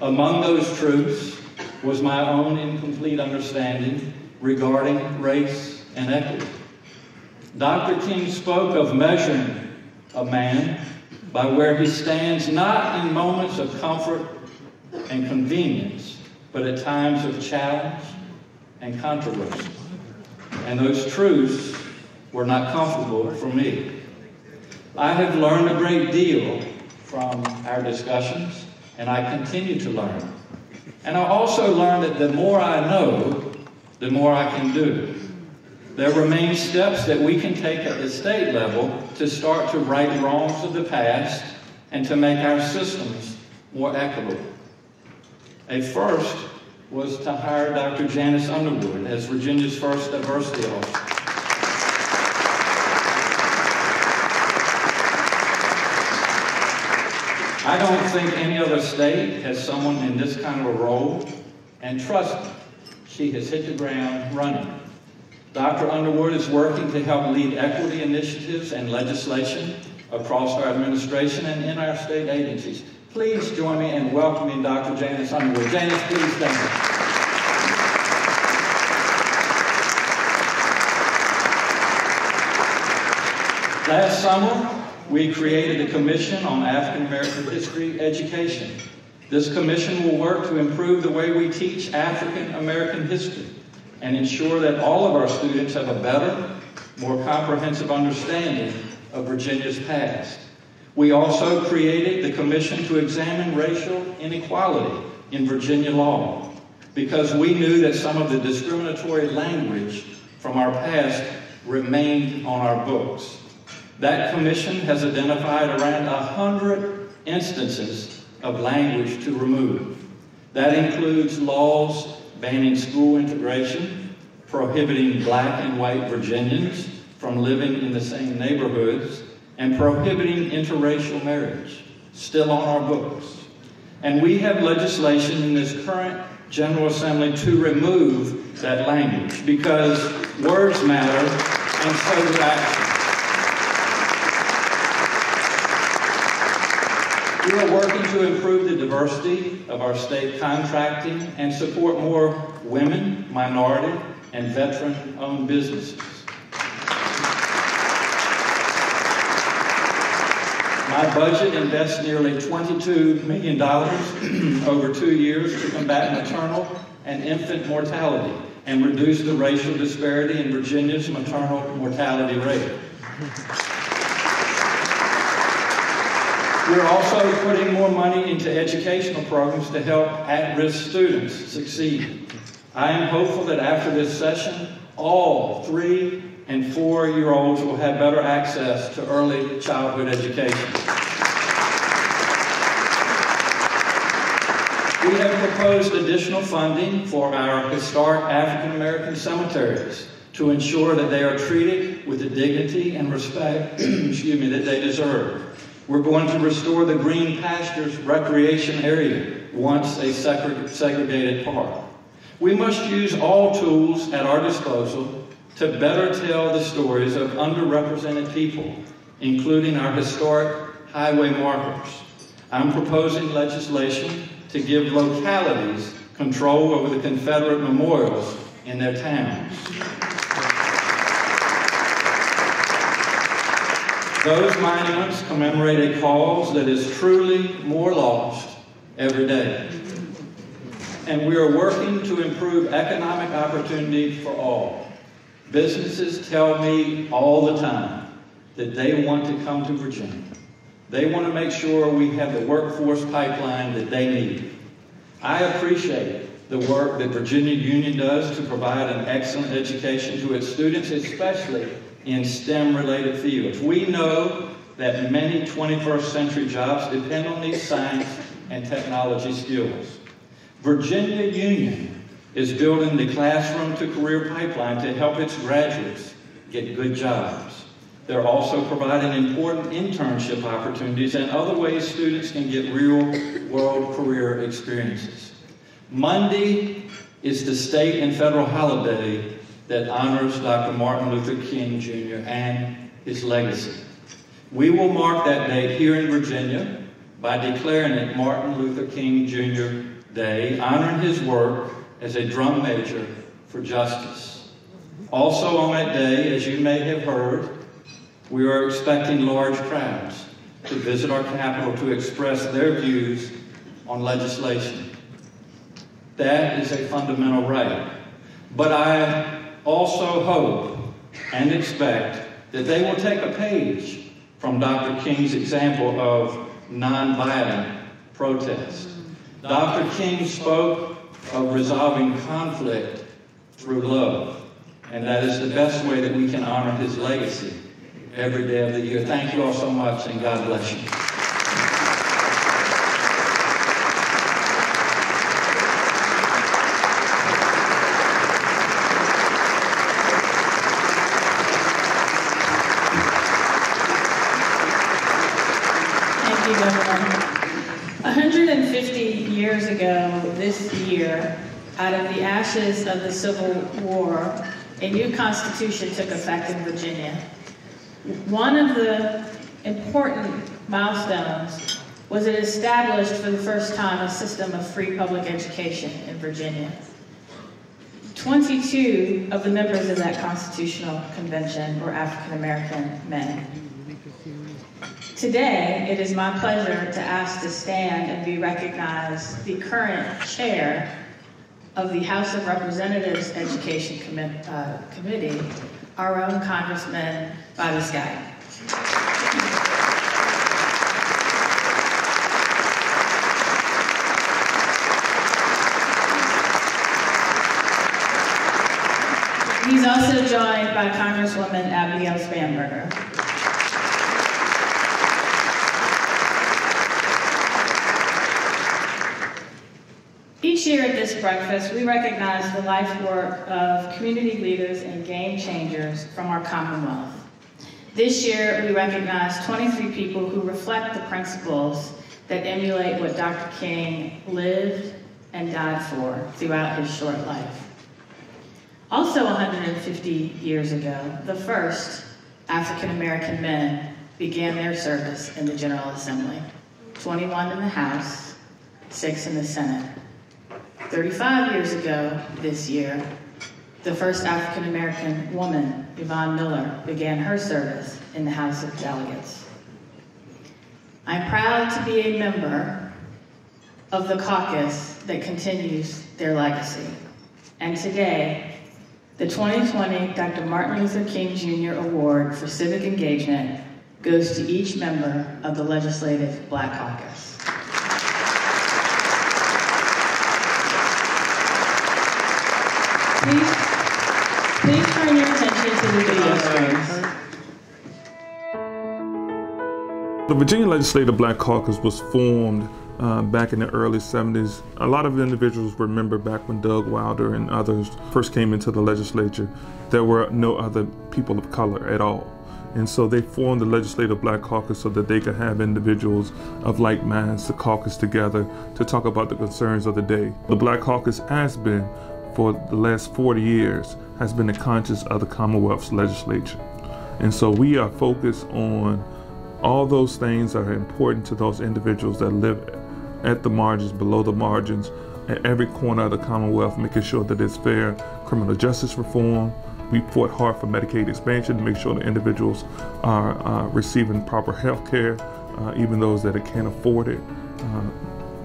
Speaker 10: Among those truths was my own incomplete understanding regarding race and equity. Dr. King spoke of measuring a man by where he stands not in moments of comfort and convenience, but at times of challenge and controversy. And those truths were not comfortable for me. I have learned a great deal from our discussions, and I continue to learn. And I also learned that the more I know, the more I can do. There remain steps that we can take at the state level to start to right wrongs of the past and to make our systems more equitable. A first was to hire Dr. Janice Underwood as Virginia's first diversity officer. I don't think any other state has someone in this kind of a role, and trust me, she has hit the ground running. Dr. Underwood is working to help lead equity initiatives and legislation across our administration and in our state agencies. Please join me in welcoming Dr. Janice Underwood. Janice, please stand. Last summer, we created a commission on African American history education. This commission will work to improve the way we teach African American history and ensure that all of our students have a better, more comprehensive understanding of Virginia's past. We also created the Commission to examine racial inequality in Virginia law because we knew that some of the discriminatory language from our past remained on our books. That commission has identified around 100 instances of language to remove. That includes laws banning school integration, prohibiting black and white Virginians from living in the same neighborhoods, and prohibiting interracial marriage, still on our books. And we have legislation in this current General Assembly to remove that language because words matter and so do action. We are working to improve the diversity of our state contracting and support more women, minority, and veteran-owned businesses. My budget invests nearly $22 million over two years to combat maternal and infant mortality and reduce the racial disparity in Virginia's maternal mortality rate. We're also putting more money into educational programs to help at-risk students succeed. I am hopeful that after this session, all three and four-year-olds will have better access to early childhood education. We have proposed additional funding for our historic African American cemeteries to ensure that they are treated with the dignity and respect excuse me, that they deserve. We're going to restore the Green Pastures recreation area, once a segregated park. We must use all tools at our disposal to better tell the stories of underrepresented people, including our historic highway markers. I'm proposing legislation to give localities control over the Confederate memorials in their towns. Those monuments commemorate a cause that is truly more lost every day. And we are working to improve economic opportunity for all. Businesses tell me all the time that they want to come to Virginia. They want to make sure we have the workforce pipeline that they need. I appreciate the work that Virginia Union does to provide an excellent education to its students, especially in STEM-related fields. We know that many 21st century jobs depend on these science and technology skills. Virginia Union is building the classroom to career pipeline to help its graduates get good jobs. They're also providing important internship opportunities and other ways students can get real world career experiences. Monday is the state and federal holiday that honors Dr. Martin Luther King Jr. and his legacy. We will mark that date here in Virginia by declaring it Martin Luther King Jr. Day, honoring his work as a drum major for justice. Also on that day, as you may have heard, we are expecting large crowds to visit our capital to express their views on legislation. That is a fundamental right. But I also hope and expect that they will take a page from Dr. King's example of nonviolent protest. Dr. King spoke of resolving conflict through love, and that is the best way that we can honor his legacy every day of the year. Thank you all so much, and God bless you.
Speaker 3: Thank you, Governor. 150 years ago this year, out of the ashes of the Civil War, a new constitution took effect in Virginia. One of the important milestones was it established for the first time a system of free public education in Virginia. 22 of the members of that constitutional convention were African American men. Today, it is my pleasure to ask to stand and be recognized the current chair of the House of Representatives Education uh, Committee, our own Congressman Bobby Scott. He's also joined by Congresswoman Abigail Spanberger. Each year at this breakfast, we recognize the life work of community leaders and game changers from our Commonwealth. This year, we recognize 23 people who reflect the principles that emulate what Dr. King lived and died for throughout his short life. Also 150 years ago, the first African American men began their service in the General Assembly. 21 in the House, 6 in the Senate. 35 years ago this year, the first African American woman, Yvonne Miller, began her service in the House of Delegates. I'm proud to be a member of the caucus that continues their legacy. And today, the 2020 Dr. Martin Luther King Jr. Award for Civic Engagement goes to each member of the Legislative Black Caucus. Please, please turn your attention to the video screens.
Speaker 11: The Virginia Legislative Black Caucus was formed uh, back in the early 70s. A lot of individuals remember back when Doug Wilder and others first came into the legislature, there were no other people of color at all. And so they formed the Legislative Black Caucus so that they could have individuals of like minds to caucus together to talk about the concerns of the day. The Black Caucus has been, for the last 40 years, has been the conscience of the Commonwealth's legislature. And so we are focused on all those things that are important to those individuals that live at the margins, below the margins, at every corner of the Commonwealth, making sure that it's fair criminal justice reform. We fought hard for Medicaid expansion to make sure that individuals are uh, receiving proper health care, uh, even those that can't afford it. Uh,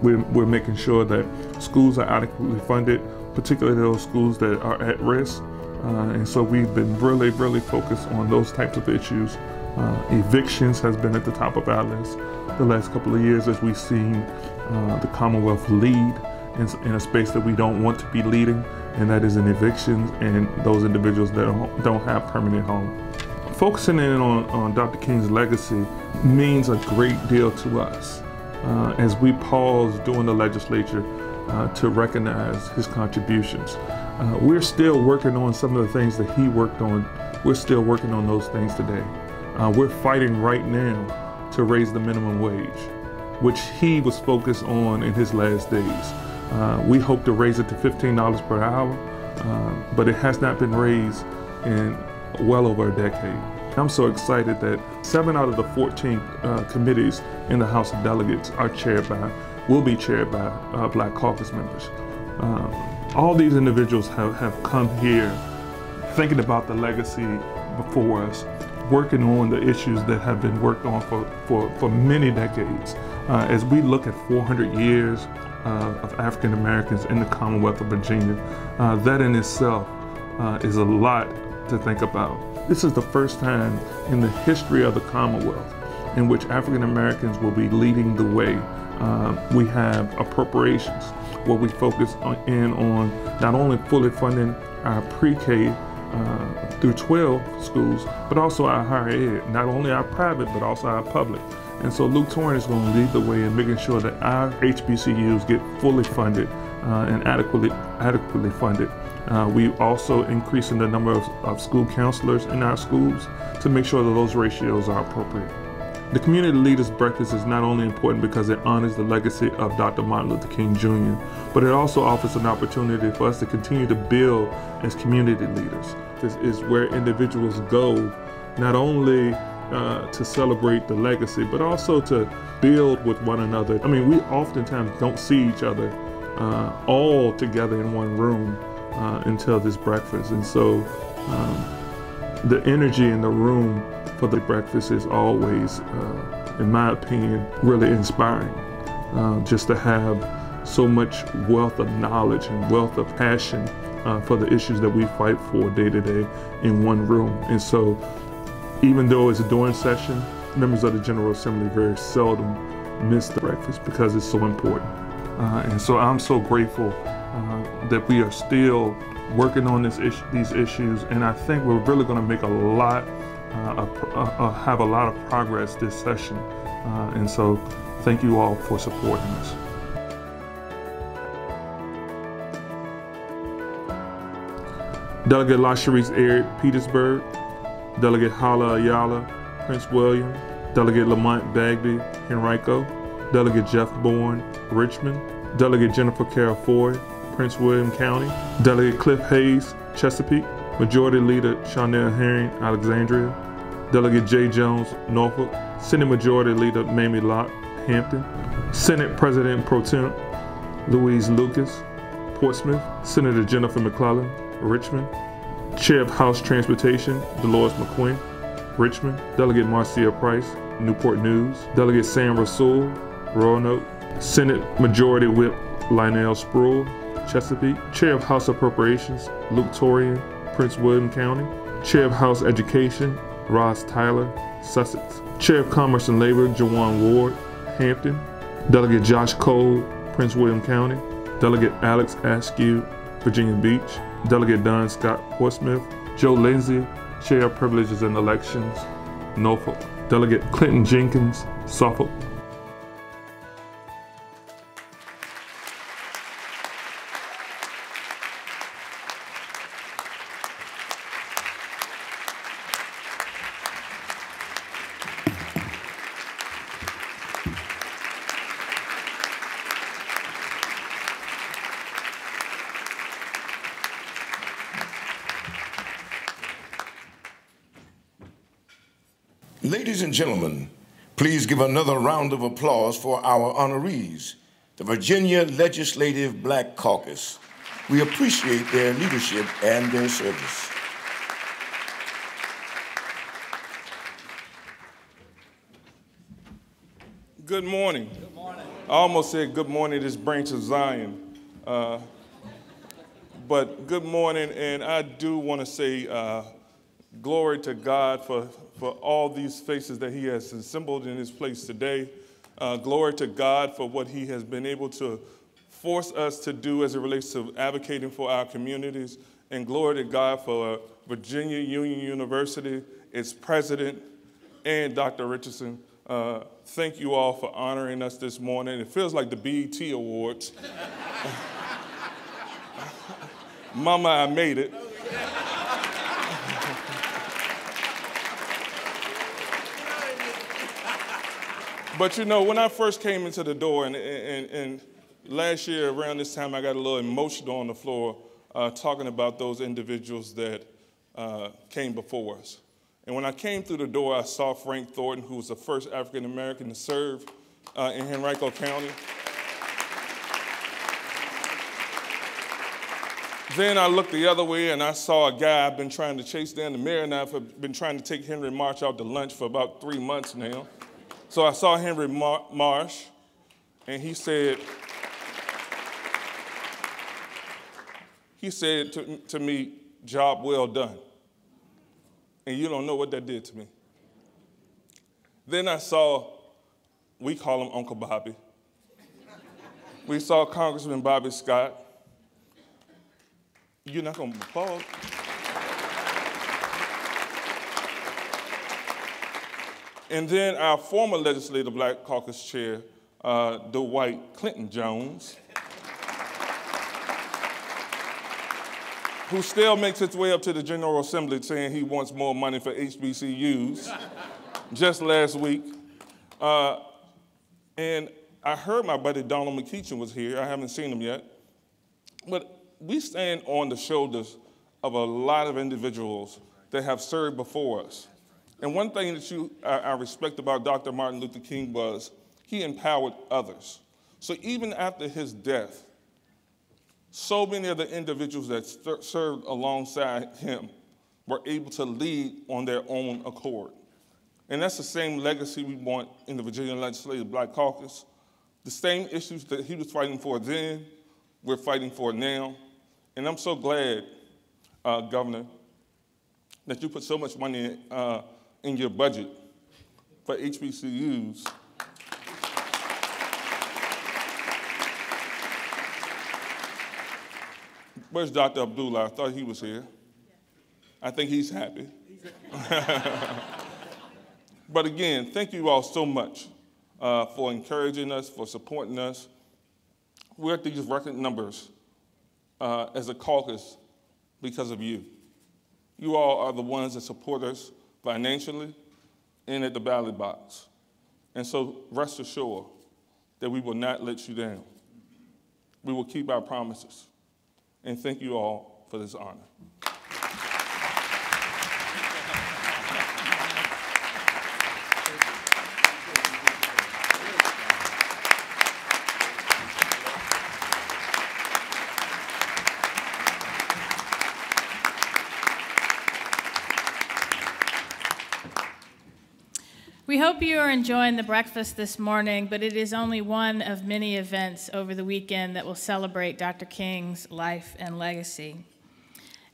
Speaker 11: we're, we're making sure that schools are adequately funded, particularly those schools that are at risk. Uh, and so we've been really, really focused on those types of issues. Uh, evictions has been at the top of our list the last couple of years as we've seen uh, the Commonwealth lead in, in, a space that we don't want to be leading, and that is in evictions and those individuals that don't, don't have permanent home. Focusing in on, on Dr. King's legacy means a great deal to us uh, as we pause during the legislature uh, to recognize his contributions. Uh, we're still working on some of the things that he worked on. We're still working on those things today. Uh, we're fighting right now to raise the minimum wage, which he was focused on in his last days. Uh, we hope to raise it to $15 per hour, uh, but it has not been raised in well over a decade. I'm so excited that seven out of the 14 uh, committees in the House of Delegates are chaired by, will be chaired by uh, Black Caucus members. Uh, all these individuals have, have come here thinking about the legacy before us, working on the issues that have been worked on for, for, for many decades. Uh, as we look at 400 years uh, of African Americans in the Commonwealth of Virginia, uh, that in itself uh, is a lot to think about. This is the first time in the history of the Commonwealth in which African Americans will be leading the way. Uh, we have appropriations where we focus on, in on not only fully funding our pre-K uh, through 12 schools, but also our higher ed, not only our private, but also our public. And so Luke Torian is going to lead the way in making sure that our HBCUs get fully funded uh, and adequately, adequately funded. Uh, we also increasing the number of, of school counselors in our schools to make sure that those ratios are appropriate. The Community Leaders Breakfast is not only important because it honors the legacy of Dr. Martin Luther King Jr., but it also offers an opportunity for us to continue to build as community leaders. This is where individuals go not only uh, to celebrate the legacy, but also to build with one another. I mean, we oftentimes don't see each other uh, all together in one room uh, until this breakfast. And so um, the energy in the room for the breakfast is always, uh, in my opinion, really inspiring. Uh, just to have so much wealth of knowledge and wealth of passion uh, for the issues that we fight for day to day in one room. And so, even though it's a during session, members of the General Assembly very seldom miss the breakfast because it's so important. Uh, and so, I'm so grateful uh, that we are still working on this is these issues, and I think we're really going to make a lot uh, uh, have a lot of progress this session. Uh, and so thank you all for supporting us. Delegate Lashrecse Aird Petersburg, Delegate Hala Ayala, Prince William, Delegate Lamont Bagby, Henrico, Delegate Jeff Bourne, Richmond, Delegate Jennifer Carroll Foy, Prince William County, Delegate Cliff Hayes, Chesapeake, Majority Leader Charniele Herring, Alexandria, Delegate Jay Jones, Norfolk, Senate Majority Leader Mamie Locke, Hampton, Senate President Pro Tem Louise Lucas, Portsmouth, Senator Jennifer McClellan, Richmond, Chair of House Transportation Delores McQuinn, Richmond, Delegate Marcia Price, Newport News, Delegate Sam Rasoul, Roanoke, Senate Majority Whip Lionel Spruill, Chesapeake, Chair of House Appropriations Luke Torian, Prince William County, Chair of House Education, Ross Tyler, Sussex, Chair of Commerce and Labor, Jeion Ward, Hampton, Delegate Josh Cole, Prince William County, Delegate Alex Askew, Virginia Beach, Delegate Don Scott, Portsmouth, Joe Lindsey, Chair of Privileges and Elections, Norfolk, Delegate Clinton Jenkins, Suffolk,
Speaker 2: give another round of applause for our honorees, the Virginia Legislative Black Caucus. We appreciate their leadership and their service.
Speaker 12: Good morning. Good morning. I almost said good morning, this branch of Zion. Uh, but good morning, and I do want to say uh, glory to God for for all these faces that he has assembled in his place today. Uh, glory to God for what he has been able to force us to do as it relates to advocating for our communities. And glory to God for Virginia Union University, its president, and Dr. Richardson. Uh, thank you all for honoring us this morning. It feels like the BET Awards. Mama, I made it. But you know, when I first came into the door, and, and, and last year around this time, I got a little emotional on the floor uh, talking about those individuals that uh, came before us. And when I came through the door, I saw Frank Thornton, who was the first African American to serve uh, in Henrico County. Then I looked the other way and I saw a guy I've been trying to chase down. The mayor and I have been trying to take Henry Marsh out to lunch for about three months now. So I saw Henry Mar- Marsh and he said, he said to, to me, job well done. And you don't know what that did to me. Then I saw, we call him Uncle Bobby. We saw Congressman Bobby Scott. You're not to applaud. And then our former legislative Black Caucus chair, uh, Dwight Clinton Jones, who still makes its way up to the General Assembly saying he wants more money for HBCUs just last week. Uh, and I heard my buddy Donald McEachin was here. I haven't seen him yet. But we stand on the shoulders of a lot of individuals that have served before us. And one thing that you, I, I respect about Dr. Martin Luther King was he empowered others. So even after his death, so many of the individuals that st- served alongside him were able to lead on their own accord. And that's the same legacy we want in the Virginia Legislative Black Caucus. The same issues that he was fighting for then, we're fighting for now. And I'm so glad, uh, Governor, that you put so much money uh, in your budget for HBCUs. Where's Dr. Abdullah? I thought he was here. I think he's happy. but again, thank you all so much uh, for encouraging us, for supporting us. We're at these record numbers uh, as a caucus because of you. You all are the ones that support us financially and at the ballot box. And so rest assured that we will not let you down. We will keep our promises. And thank you all for this honor.
Speaker 3: Hope you are enjoying the breakfast this morning, but it is only one of many events over the weekend that will celebrate Dr. King's life and legacy.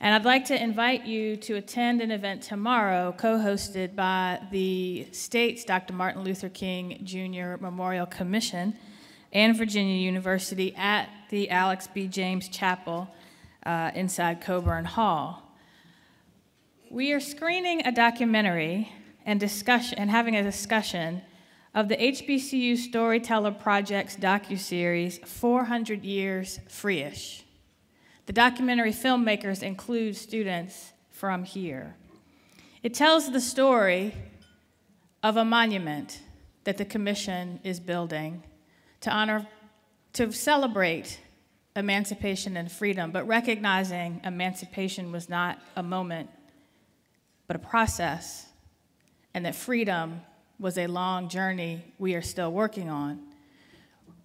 Speaker 3: And I'd like to invite you to attend an event tomorrow co hosted by the state's Dr. Martin Luther King Jr. Memorial Commission and Virginia University at the Allix B. James Chapel uh, inside Coburn Hall. We are screening a documentary and discussion and having a discussion of the HBCU Storyteller Project's docuseries 400 Years Free-ish. The documentary filmmakers include students from here. It tells the story of a monument that the commission is building to honor to celebrate emancipation and freedom, but recognizing emancipation was not a moment, but a process and that freedom was a long journey we are still working on.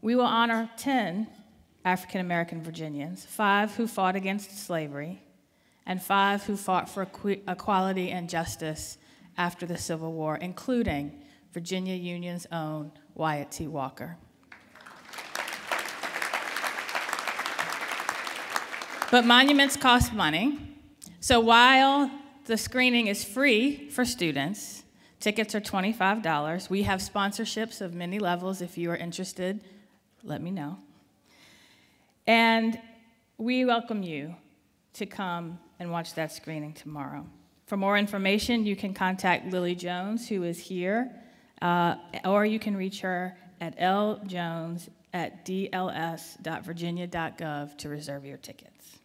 Speaker 3: We will honor 10 African American Virginians, five who fought against slavery, and five who fought for equality and justice after the Civil War, including Virginia Union's own Wyatt T. Walker. But monuments cost money. So while the screening is free for students, Tickets are $25. We have sponsorships of many levels. If you are interested, let me know. And we welcome you to come and watch that screening tomorrow. For more information, you can contact Lily Jones, who is here, uh, or you can reach her at ljones at dls.virginia.gov to reserve your tickets.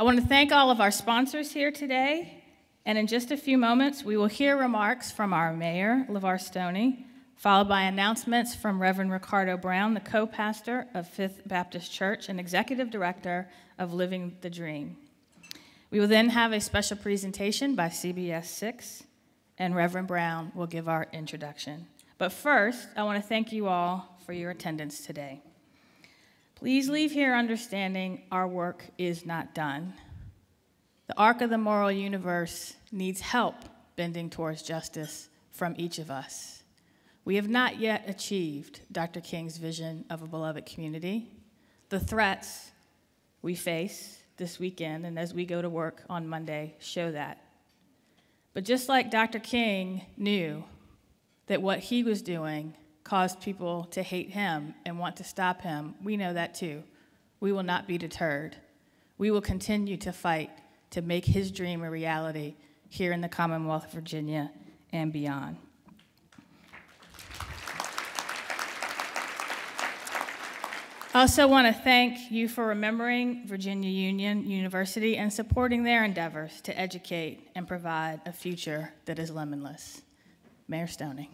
Speaker 3: I want to thank all of our sponsors here today. And in just a few moments, we will hear remarks from our mayor, LeVar Stoney, followed by announcements from Reverend Ricardo Brown, the co pastor of Fifth Baptist Church and executive director of Living the Dream. We will then have a special presentation by CBS 6, and Reverend Brown will give our introduction. But first, I want to thank you all for your attendance today. Please leave here understanding our work is not done. The arc of the moral universe needs help bending towards justice from each of us. We have not yet achieved Dr. King's vision of a beloved community. The threats we face this weekend and as we go to work on Monday show that. But just like Dr. King knew that what he was doing caused people to hate him and want to stop him, we know that too. We will not be deterred. We will continue to fight to make his dream a reality here in the Commonwealth of Virginia and beyond. I also want to thank you for remembering Virginia Union University and supporting their endeavors to educate and provide a future that is lemonless. Mayor Stoney.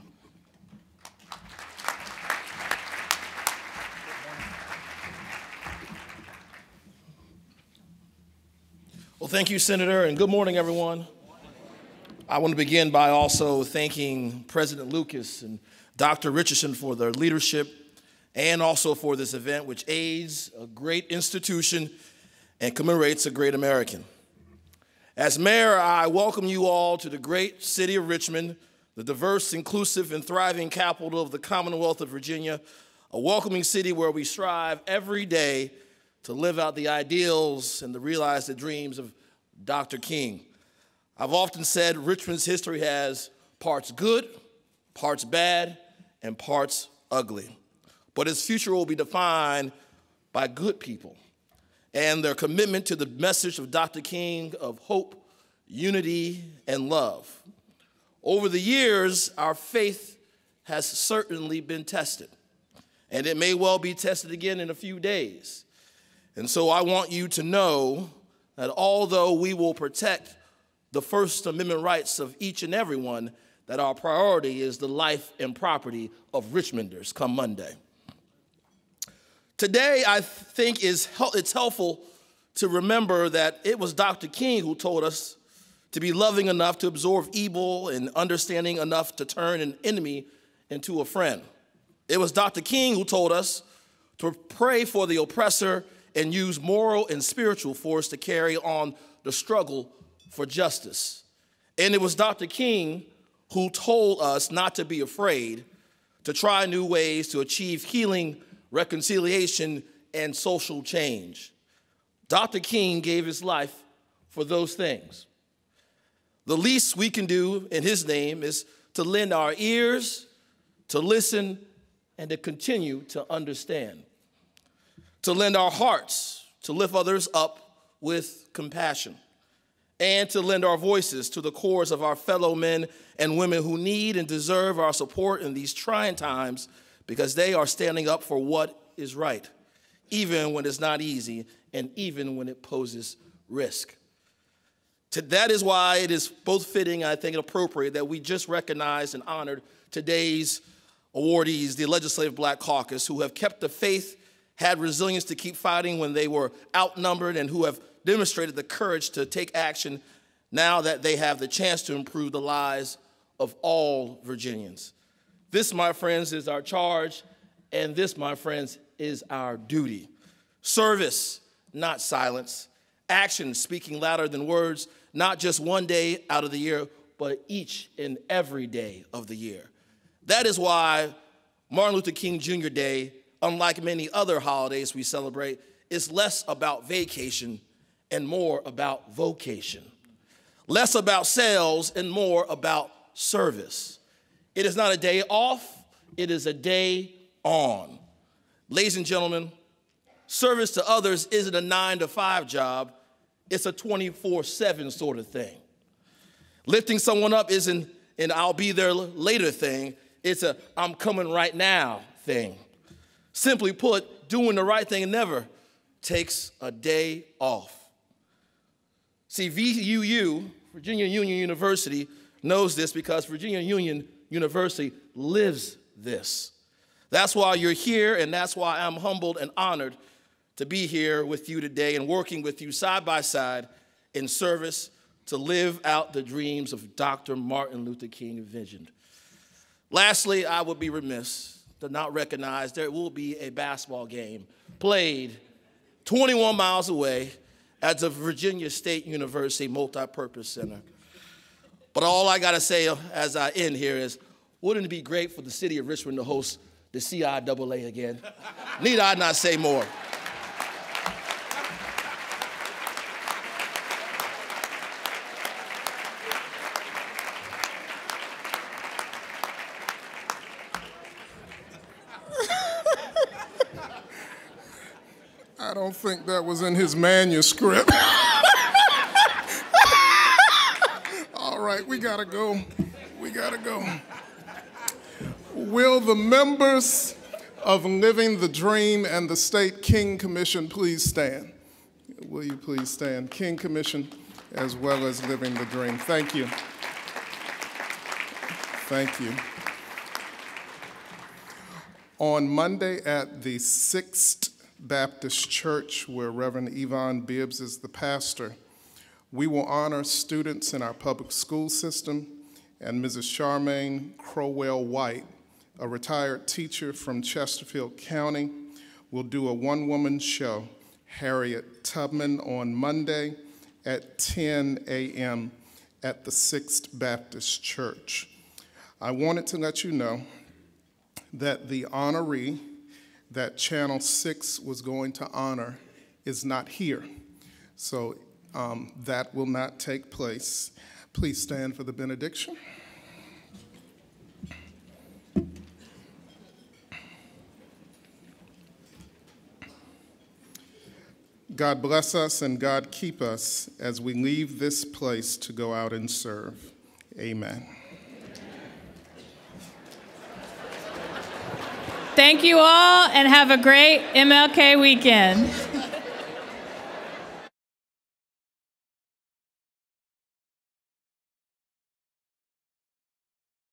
Speaker 13: Well, thank you, Senator, and good morning, everyone. I want to begin by also thanking President Lucas and Dr. Richardson for their leadership and also for this event, which aids a great institution and commemorates a great American. As mayor, I welcome you all to the great city of Richmond, the diverse, inclusive, and thriving capital of the Commonwealth of Virginia, a welcoming city where we strive every day to live out the ideals and to realize the dreams of Dr. King. I've often said Richmond's history has parts good, parts bad, and parts ugly. But its future will be defined by good people and their commitment to the message of Dr. King of hope, unity, and love. Over the years, our faith has certainly been tested, and it may well be tested again in a few days. And so I want you to know that although we will protect the First Amendment rights of each and every one, that our priority is the life and property of Richmonders come Monday. Today, I think is it's helpful to remember that it was Dr. King who told us to be loving enough to absorb evil and understanding enough to turn an enemy into a friend. It was Dr. King who told us to pray for the oppressor and use moral and spiritual force to carry on the struggle for justice. And it was Dr. King who told us not to be afraid, to try new ways to achieve healing, reconciliation, and social change. Dr. King gave his life for those things. The least we can do in his name is to lend our ears, to listen, and to continue to understand to lend our hearts to lift others up with compassion, and to lend our voices to the cause of our fellow men and women who need and deserve our support in these trying times because they are standing up for what is right, even when it's not easy and even when it poses risk. that is why it is both fitting I think and appropriate that we just recognized and honored today's awardees, the Legislative Black Caucus, who have kept the faith had resilience to keep fighting when they were outnumbered and who have demonstrated the courage to take action now that they have the chance to improve the lives of all Virginians. This, my friends, is our charge, and this, my friends, is our duty. Service, not silence. Action, speaking louder than words, not just one day out of the year, but each and every day of the year. That is why Martin Luther King Jr. Day unlike many other holidays we celebrate, is less about vacation and more about vocation. Less about sales and more about service. It is not a day off, it is a day on. Ladies and gentlemen, service to others isn't a nine to five job, it's a 24 7 sort of thing. Lifting someone up isn't an I'll be there later thing, it's a I'm coming right now thing. Simply put, doing the right thing never takes a day off. See, VUU, Virginia Union University, knows this because Virginia Union University lives this. That's why you're here, and that's why I'm humbled and honored to be here with you today and working with you side by side in service to live out the dreams of Dr. Martin Luther King envisioned. Lastly, I would be remiss to not recognize there will be a basketball game played 21 miles away at the Virginia State University Multipurpose Center. But all I got to say as I end here is wouldn't it be great for the city of Richmond to host the CIAA again? Need I not say more?
Speaker 14: Think that was in his manuscript. All right, we gotta go. We gotta go. Will the members of Living the Dream and the State King Commission please stand? Will you please stand? King Commission as well as Living the Dream. Thank you. Thank you. On Monday at the 6th Baptist Church, where Reverend Yvonne Bibbs is the pastor, we will honor students in our public school system and Mrs. Charmaine Crowell White, a retired teacher from Chesterfield County, will do a one woman show, Harriet Tubman, on Monday at 10 a.m. at the 6th Baptist Church. I wanted to let you know that the honoree that Channel 6 was going to honor is not here. So um, that will not take place. Please stand for the benediction. God bless us and God keep us as we leave this place to go out and serve. Amen.
Speaker 3: Thank you all and have a great MLK weekend.